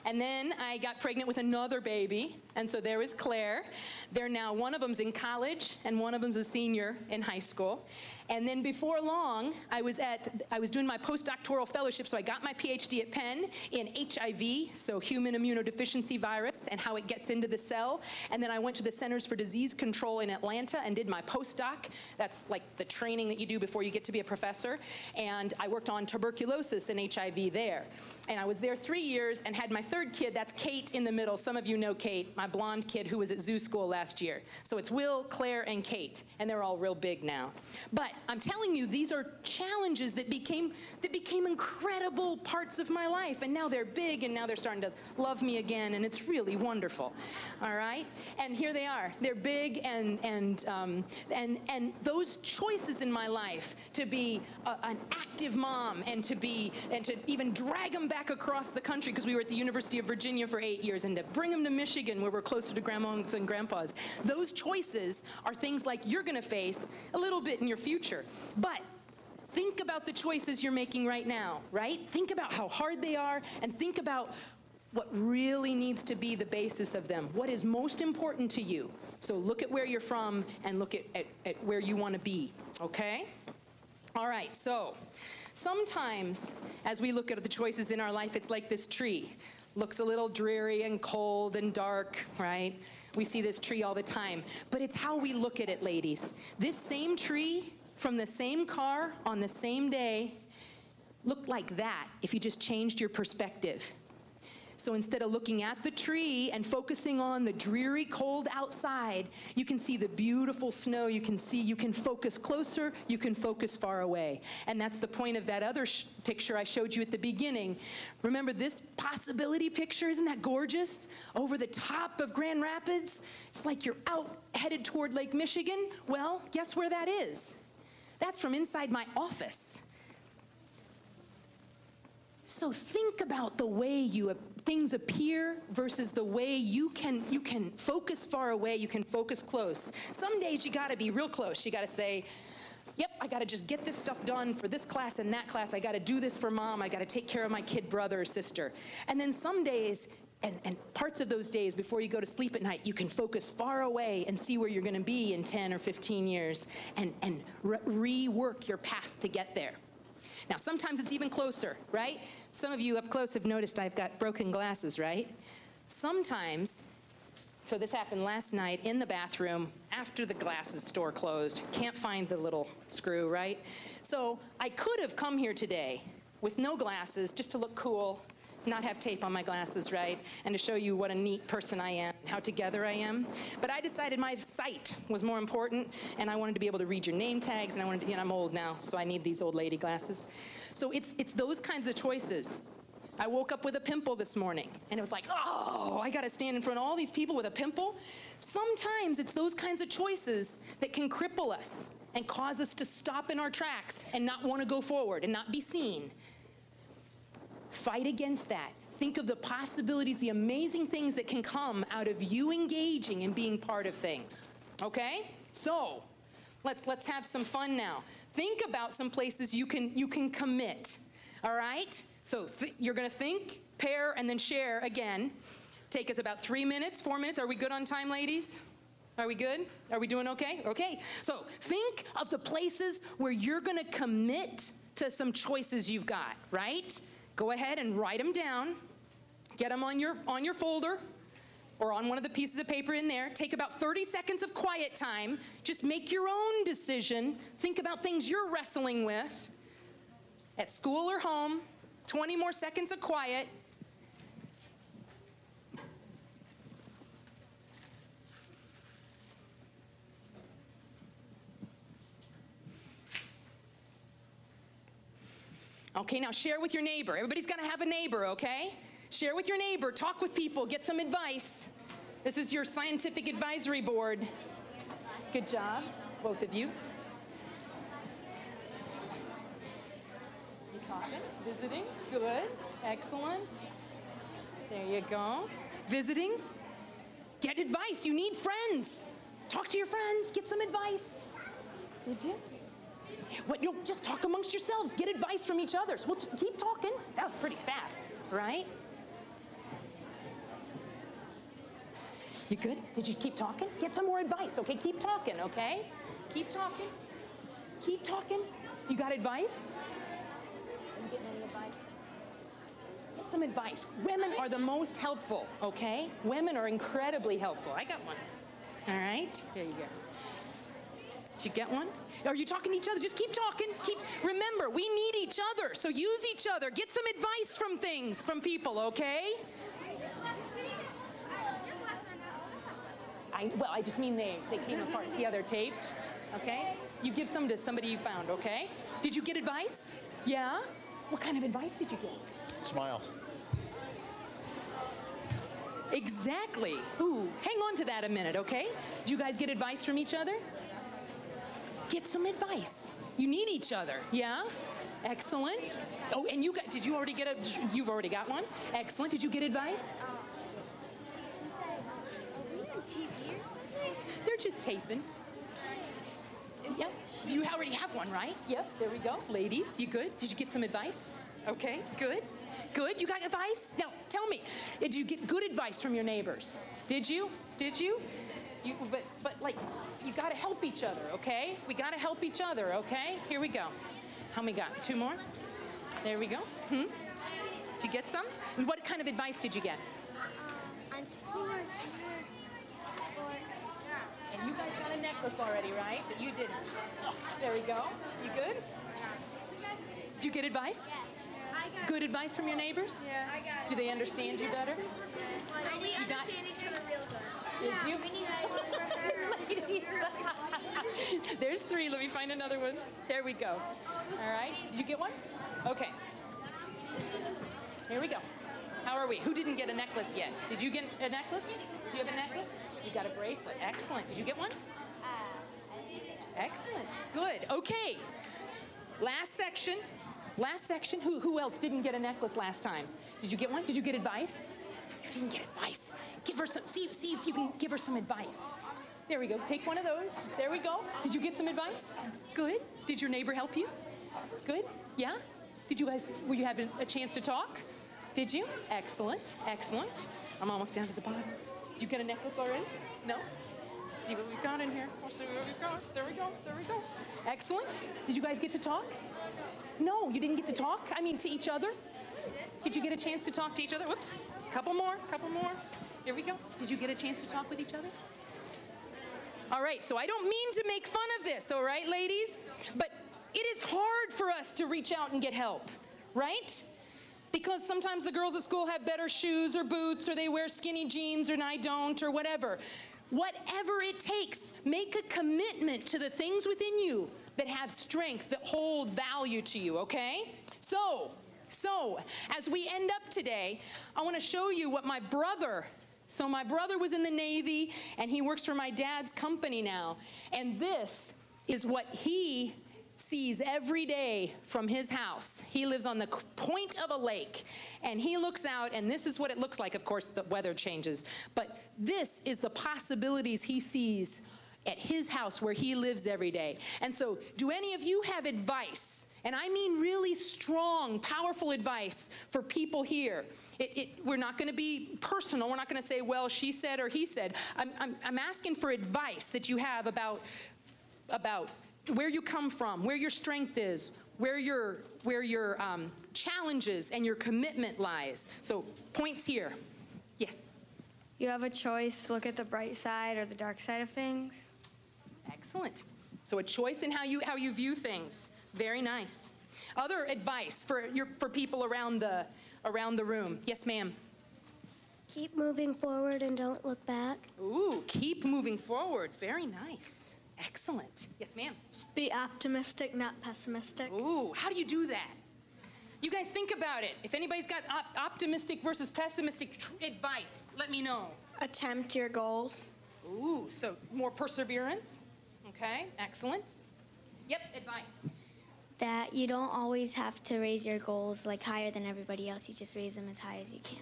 And then I got pregnant with another baby, and so there was Claire. They're now, one of them's in college, and one of them's a senior in high school. And then before long, I was at, I was doing my postdoctoral fellowship, so I got my PhD at Penn in HIV, so human immunodeficiency virus, and how it gets into the cell. And then I went to the Centers for Disease Control in Atlanta and did my postdoc. That's like the training that you do before you get to be a professor. And I worked on tuberculosis and HIV there. And I was there three years and had my third kid, that's Kate in the middle. Some of you know Kate, my blonde kid who was at zoo school last year. So it's Will, Claire, and Kate, and they're all real big now. But I'm telling you, these are challenges that became, that became incredible parts of my life. And now they're big, and now they're starting to love me again, and it's really wonderful. All right? And here they are. They're big, and, and, um, and, and those choices in my life to be a, an active mom and to be, and to even drag them back across the country, because we were at the University of Virginia for eight years, and to bring them to Michigan where we're closer to grandmas and grandpas. Those choices are things like you're going to face a little bit in your future. But think about the choices you're making right now, right? Think about how hard they are and think about what really needs to be the basis of them. What is most important to you? So look at where you're from and look at, at, at where you want to be, okay? All right, so sometimes as we look at the choices in our life, it's like this tree. Looks a little dreary and cold and dark, right? We see this tree all the time. But it's how we look at it, ladies. This same tree from the same car on the same day looked like that if you just changed your perspective. So instead of looking at the tree and focusing on the dreary cold outside, you can see the beautiful snow. You can see, you can focus closer, you can focus far away. And that's the point of that other picture I showed you at the beginning. Remember this possibility picture? Isn't that gorgeous? Over the top of Grand Rapids? It's like you're out headed toward Lake Michigan. Well, guess where that is? That's from inside my office. So think about the way you things appear versus the way you can you can focus far away, you can focus close. Some days you got to be real close. You got to say, "Yep, I got to just get this stuff done for this class and that class. I got to do this for mom. I got to take care of my kid brother or sister." And then some days and, and, parts of those days before you go to sleep at night, you can focus far away and see where you're going to be in 10 or 15 years and, and re- rework your path to get there. Now, sometimes it's even closer, right? Some of you up close have noticed I've got broken glasses, right? Sometimes, so this happened last night in the bathroom after the glasses store closed. Can't find the little screw, right? So I could have come here today with no glasses just to look cool not have tape on my glasses, right? And to show you what a neat person I am, how together I am. But I decided my sight was more important, and I wanted to be able to read your name tags, and I wanted to, you know, I'm old now, so I need these old lady glasses. So it's, it's those kinds of choices. I woke up with a pimple this morning, and it was like, oh, I gotta stand in front of all these people with a pimple. Sometimes it's those kinds of choices that can cripple us and cause us to stop in our tracks and not want to go forward and not be seen. Fight against that. Think of the possibilities, the amazing things that can come out of you engaging and being part of things. Okay? So, let's let's have some fun now. Think about some places you can you can commit. All right? So you're going to think, pair, and then share again. Take us about three minutes, four minutes. Are we good on time, ladies? Are we good? Are we doing okay? Okay. So think of the places where you're going to commit to some choices you've got, right? Go ahead and write them down. Get them on your on your folder or on one of the pieces of paper in there. Take about 30 seconds of quiet time. Just make your own decision. Think about things you're wrestling with at school or home. 20 more seconds of quiet. Okay, now share with your neighbor. Everybody's got to have a neighbor, okay? Share with your neighbor, talk with people, get some advice. This is your scientific advisory board. Good job, both of you. You talking? Visiting? Good. Excellent. There you go. Visiting? Get advice. You need friends. Talk to your friends, get some advice. Did you? What, you know, just talk amongst yourselves. Get advice from each other. So we'll keep talking. That was pretty fast, right? You good? Did you keep talking? Get some more advice, okay? Keep talking, okay? Keep talking. Keep talking. You got advice? You getting any advice? Get some advice. Women are the most helpful, okay? Women are incredibly helpful. I got one. All right? There you go. Did you get one? Are you talking to each other? Just keep talking. Keep remember, we need each other. So use each other. Get some advice from things, from people, okay? I, well, I just mean they, they came apart. See how they're taped? Okay? You give some to somebody you found, okay? Did you get advice? Yeah? What kind of advice did you get? Smile. Exactly. Ooh, hang on to that a minute, okay? Did you guys get advice from each other? Get some advice. You need each other, yeah? Excellent. Oh, and you got, did you already get a, you've already got one? Excellent. Did you get advice? Uh, TV or something? They're just taping. Yep. You already have one, right? Yep. There we go. Ladies, you good? Did you get some advice? Okay. Good. Good. You got advice? Now, tell me, did you get good advice from your neighbors? Did you? Did you? You, but, but like, you got to help each other, okay? We got to help each other, okay? Here we go. How many got? Two more? There we go. Hmm? Did you get some? And what kind of advice did you get? On sports. we were- Sports. And you guys got a necklace already, right? But you didn't. There we go. You good? Do you get advice? Good advice from your neighbors? Yeah. Do they understand you better? Yeah. We understand each other real good. Did you? We need one for her. Ladies. There's three. Let me find another one. There we go. All right. Did you get one? Okay. Here we go. How are we? Who didn't get a necklace yet? Did you get a necklace? Do you have a necklace? You got a bracelet. Excellent. Did you get one? Uh, Excellent. Good. Okay. Last section. Last section. Who, who else didn't get a necklace last time? Did you get one? Did you get advice? You didn't get advice. Give her some, see, see if you can give her some advice. There we go. Take one of those. There we go. Did you get some advice? Good. Did your neighbor help you? Good. Yeah? Did you guys, were you having a chance to talk? Did you? Excellent. Excellent. I'm almost down to the bottom. You get a necklace already? No? Let's see what we've got in here. We'll see what we've got. There we go. There we go. Excellent. Did you guys get to talk? No, you didn't get to talk? I mean, to each other? Did you get a chance to talk to each other? Whoops. Couple more, couple more. Here we go. Did you get a chance to talk with each other? All right, so I don't mean to make fun of this, all right, ladies? But it is hard for us to reach out and get help, right? Because sometimes the girls at school have better shoes or boots, or they wear skinny jeans, and I don't, or whatever. Whatever it takes, make a commitment to the things within you that have strength, that hold value to you, okay? So, so, as we end up today, I want to show you what my brother so my brother was in the Navy and he works for my dad's company now. And this is what he sees every day from his house. He lives on the point of a lake and he looks out and this is what it looks like. Of course, the weather changes, but this is the possibilities he sees at his house where he lives every day. And so, do any of you have advice? And I mean really strong, powerful advice for people here. It, it, we're not going to be personal. We're not going to say, well, she said or he said. I'm, I'm, I'm asking for advice that you have about, about where you come from, where your strength is, where your, where your um, challenges and your commitment lies. So, points here. Yes. You have a choice. Look at the bright side or the dark side of things. Excellent. So a choice in how you how you view things. Very nice. Other advice for your for people around the around the room. Yes, ma'am. Keep moving forward and don't look back. Ooh, keep moving forward. Very nice. Excellent. Yes, ma'am. Be optimistic, not pessimistic. Ooh, how do you do that? You guys think about it. If anybody's got op- optimistic versus pessimistic tr- advice, let me know. Attempt your goals. Ooh, so more perseverance. Okay, excellent. Yep, advice. That you don't always have to raise your goals like higher than everybody else. You just raise them as high as you can.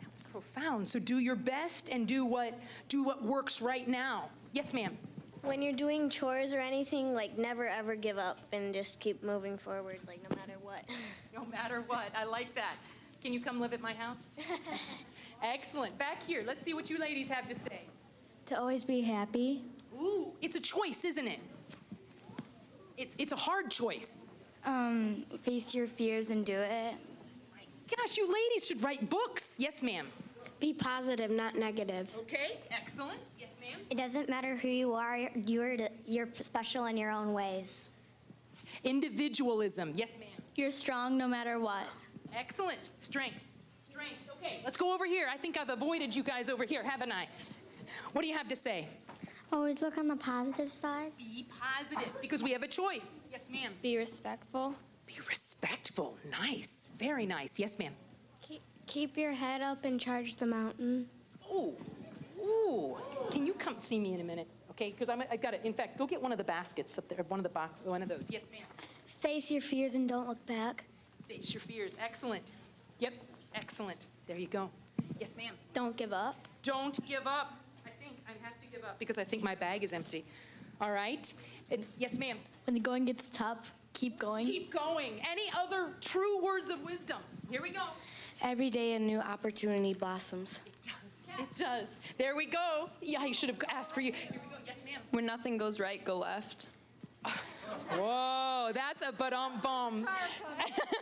That was profound. So do your best and do what do what works right now. Yes, ma'am. When you're doing chores or anything, like never ever give up and just keep moving forward, like no matter what. No matter what. I like that. Can you come live at my house? Excellent. Back here. Let's see what you ladies have to say. to always be happy. Ooh, it's a choice, isn't it? It's it's a hard choice. Um, face your fears and do it. Gosh, you ladies should write books. Yes, ma'am. Be positive, not negative. Okay, excellent. Yes, ma'am. It doesn't matter who you are. You're you're special in your own ways. Individualism. Yes, ma'am. You're strong no matter what. Excellent. Strength. Strength. Okay, let's go over here. I think I've avoided you guys over here, haven't I? What do you have to say? Always look on the positive side. Be positive because we have a choice. Yes, ma'am. Be respectful. Be respectful. Nice. Very nice. Yes, ma'am. Keep, keep your head up and charge the mountain. Ooh. Ooh. Can you come see me in a minute? Okay, because I'm I got it. In fact, go get one of the baskets up there, one of the box, one of those. Yes, ma'am. Face your fears and don't look back. Face your fears. Excellent. Yep. Excellent. There you go. Yes, ma'am. Don't give up. Don't give up. I think I have to give up because I think my bag is empty. All right. And yes, ma'am. When the going gets tough, keep going. Keep going. Any other true words of wisdom? Here we go. Every day a new opportunity blossoms. It does. It does. There we go. Yeah, I should have asked for you. Here we go. Yes, ma'am. When nothing goes right, go left. Whoa, that's a but um bum.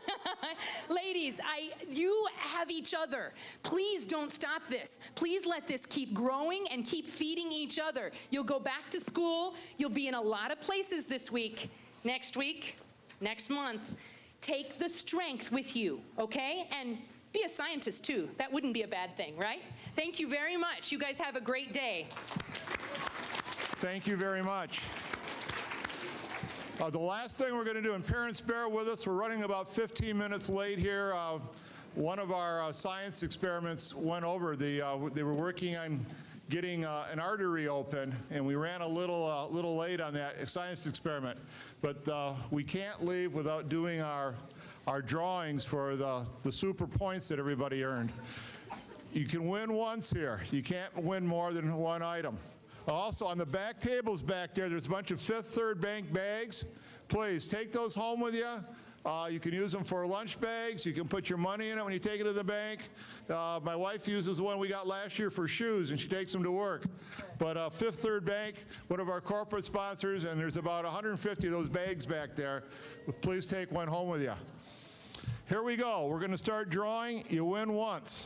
Ladies, I you have each other. Please don't stop this. Please let this keep growing and keep feeding each other. You'll go back to school. You'll be in a lot of places this week, next week, next month. Take the strength with you, okay? And be a scientist too. That wouldn't be a bad thing, right? Thank you very much. You guys have a great day. Thank you very much. Uh, the last thing we're going to do, and parents bear with us, we're running about 15 minutes late here. Uh, one of our uh, science experiments went over. The, uh, they were working on getting uh, an artery open, and we ran a little, uh, little late on that science experiment. But we can't leave without doing our, our drawings for the, the super points that everybody earned. You can win once here. You can't win more than one item. Also, on the back tables back there, there's a bunch of Fifth Third Bank bags. Please, take those home with you. Uh, you can use them for lunch bags. You can put your money in it when you take it to the bank. Uh, my wife uses the one we got last year for shoes, and she takes them to work. But uh, Fifth Third Bank, one of our corporate sponsors, and there's about 150 of those bags back there. Please take one home with you. Here we go. We're going to start drawing. You win once.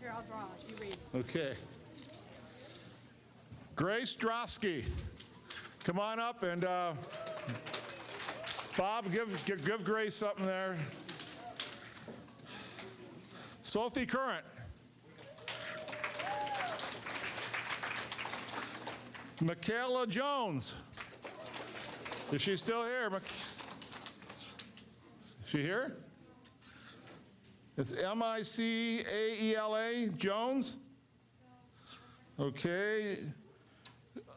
Here, I'll draw. You read. Okay. Grace Drosky, come on up and uh, Bob, give, give, give Grace something there. Sophie Current. Michaela Jones. Is she still here? Is She here? It's M-I-C-A-E-L-A, E Jones? Okay.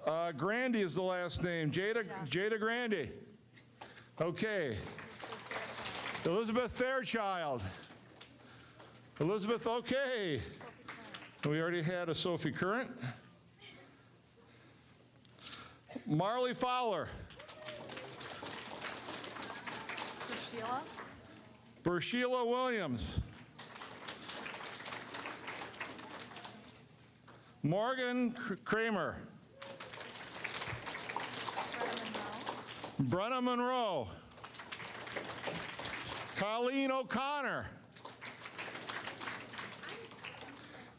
Uh, Grandy is the last name. Jada, Jada Grandy. Okay. Elizabeth Fairchild. Elizabeth Okay. We already had a Sophie Current. Marley Fowler. Sheila? Bershila Williams. Morgan Kramer. Brenna Monroe. Colleen O'Connor.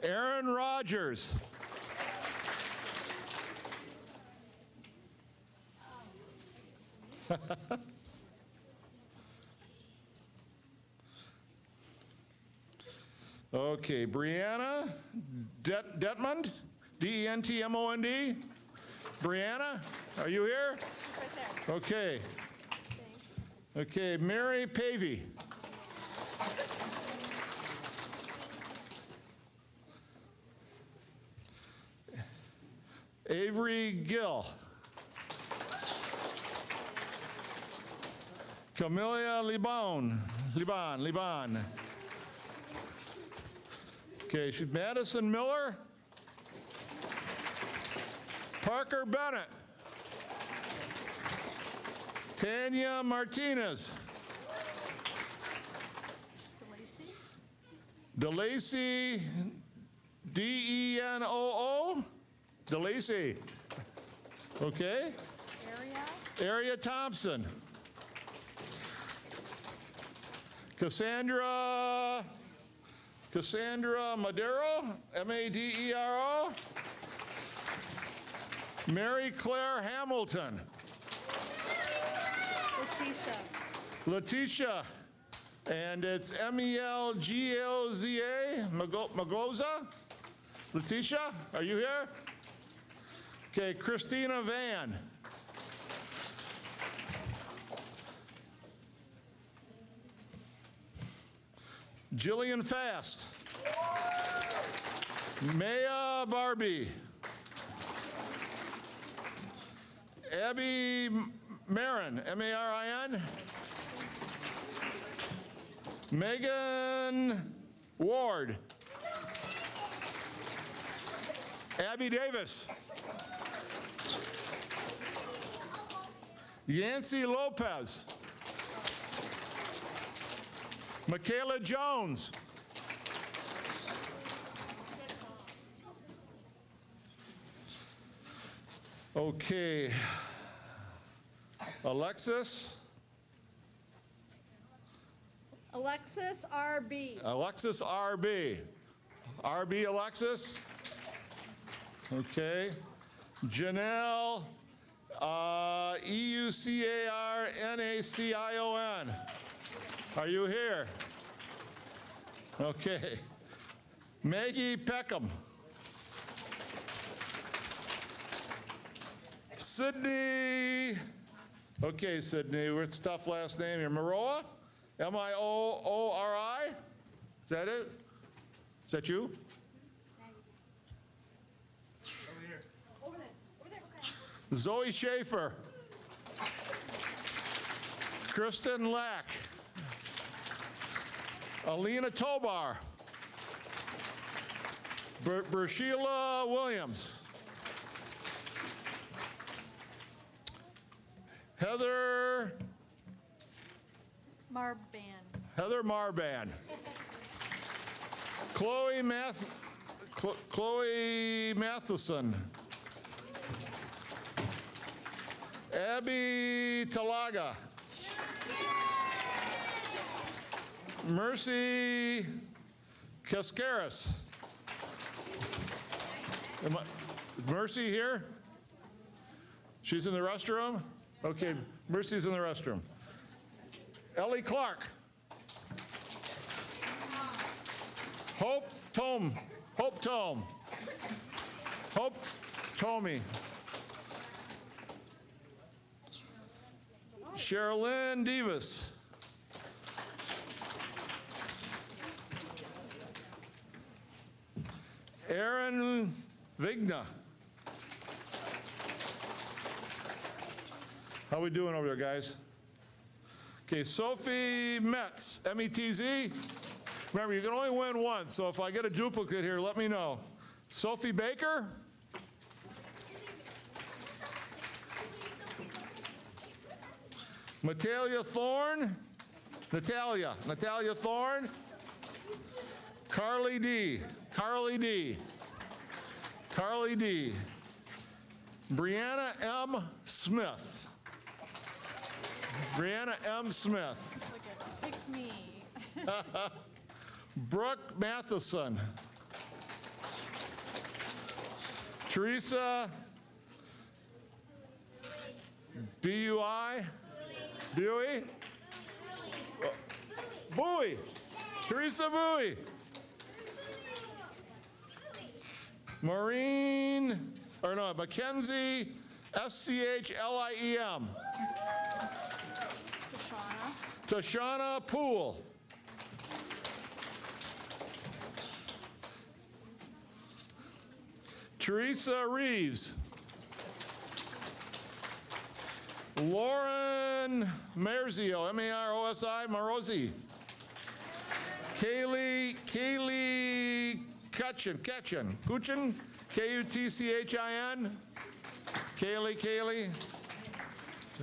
Aaron Rogers. Okay, Brianna Det- Detmond, D-E-N-T-M-O-N-D. Brianna, are you here? Okay. Okay, Mary Pavey. Avery Gill. Camelia Libon, Liban, Liban. Okay, she's Madison Miller. Parker Bennett. Tanya Martinez. DeLacy, DeLacy, D-E-N-O-O? DeLacy. Okay. Area? Area Thompson. Cassandra, Cassandra Madero, M-A-D-E-R-O. Mary Claire Hamilton. Letitia? Letitia, and it's M-E-L-G-L-Z-A, Mago- Magloza? Letitia, are you here? Okay, Christina Van. Jillian Fast. Maya Barbie. Abby Marin, M-A-R-I-N. Megan Ward. Abby Davis. Yancy Lopez. Michaela Jones. Okay. Alexis. Alexis RB. Alexis RB. RB Alexis? Okay. Janelle, uh, E-U-C-A-R-N-A-C-I-O-N. Are you here? Okay. Maggie Peckham. Sydney, okay, Sydney, what's tough last name here? Maroa? M-I-O-O-R-I? Is that it? Is that you? Over here. Over there. Over there. Okay. Zoe Schaefer. Kristen Lack. Alina Tobar. Ber- Bershila Williams. Heather, Marban. Heather Marban. Chloe Math, Chlo- Chloe Matheson. Abby Talaga. Mercy Cascaris. I- Mercy here? She's in the restroom? Okay, Mercy's in the restroom. Ellie Clark. Hope Tome, Hope Tome. Hope Tomey. Sherilyn Davis. Aaron Vigna. How we doing over there, guys? Okay, Sophie Metz, M-E-T-Z. Remember, you can only win once, so if I get a duplicate here, let me know. Sophie Baker? Natalia Thorne? Natalia, Natalia Thorne? Carly D, Carly D. Carly D. Brianna M. Smith. Brianna M. Smith. Pick me. Brooke Matheson. Teresa B-U-I? Bowie? Bowie. Teresa Bowie. Maureen, or no, Mackenzie, S-C-H-L-I-E-M. Tashana Poole. Teresa Reeves. Lauren Marzio, M-A-R-O-S-I, Marosi. Kaylee, Kaylee Ketchin, Ketchin, Kuchin, K-U-T-C-H-I-N. Kaylee, Kaylee.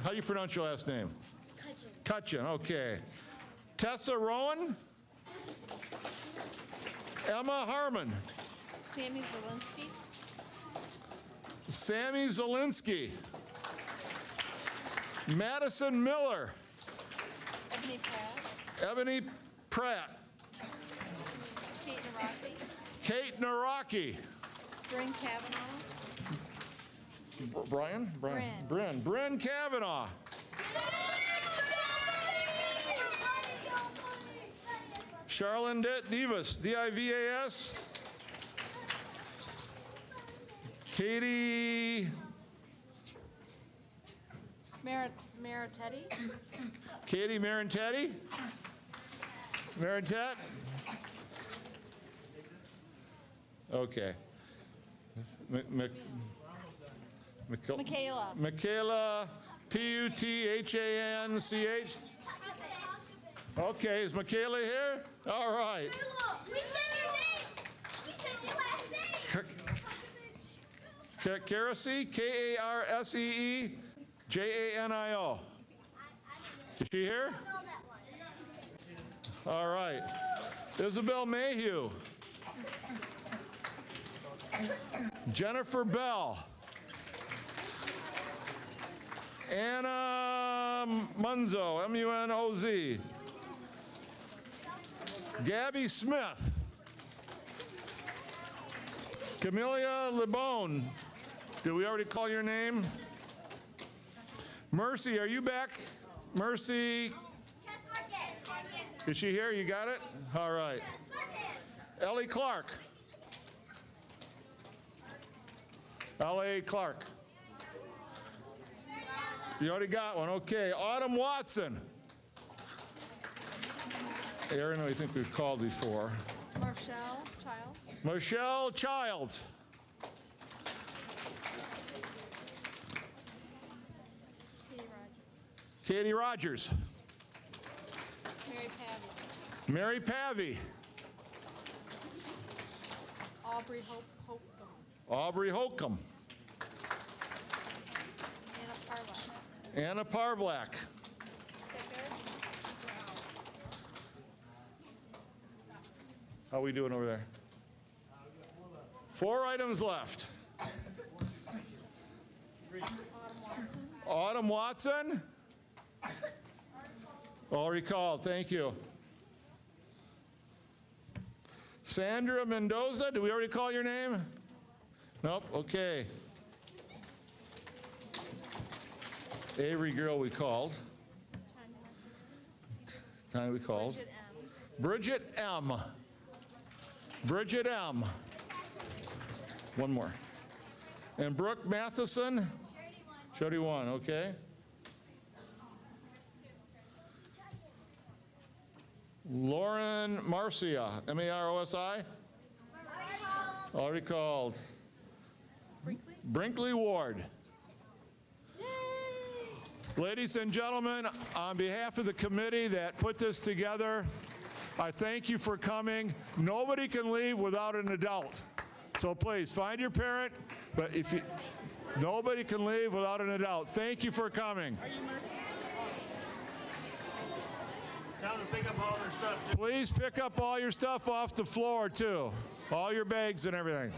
How do you pronounce your last name? Cutchin, okay. Tessa Rowan. Emma Harmon. Sammy Zelensky. Sammy Zelinsky. Madison Miller. Ebony Pratt. Ebony Pratt. Kate Naraki. Kate Naraki. Bryn Kavanaugh. Br- Brian? Brian. Bryn. Bryn Kavanaugh. Charlene Det Divas, D-I-V-A-S. Katie, Merit, Meritetti. Katie Marintetti. Marintet? Okay. M- Mc- Michael- Michaela. Michaela, P-U-T-H-A-N-C-H. Okay, is Michaela here? All right. K- Karasi, K-A-R-S-E-E, J-A-N-I-O. Is she here? All right. Isabel Mayhew. Jennifer Bell. Anna Munzo, M-U-N-O-Z. Gabby Smith. Camelia Lebone. Did we already call your name? Mercy, are you back? Mercy, is she here? You got it? All right. Ellie Clark. L.A. Clark. You already got one. Okay. Autumn Watson. Aaron, I think we've called before. Marshall Childs. Michelle Childs. Katie Rogers. Katie Rogers. Mary Pavy. Mary Pavy. Aubrey Hope. Aubrey Holcomb. Anna Parva. Anna Parvlak. How are we doing over there? Four items left. Autumn Watson? All recalled, thank you. Sandra Mendoza, do we already call your name? Nope, okay. Avery Girl we called. Tanya we called. Bridget M. Bridget M. One more. And Brooke Matheson? Jody one, okay. Lauren Marcia, M-A-R-O-S-I? Already called. Brinkley Ward. Ladies and gentlemen, on behalf of the committee that put this together, I thank you for coming. Nobody can leave without an adult. So please, find your parent, but if you, nobody can leave without an adult. Thank you for coming. Pick up all their stuff, too. Please pick up all your stuff off the floor, too. All your bags and everything.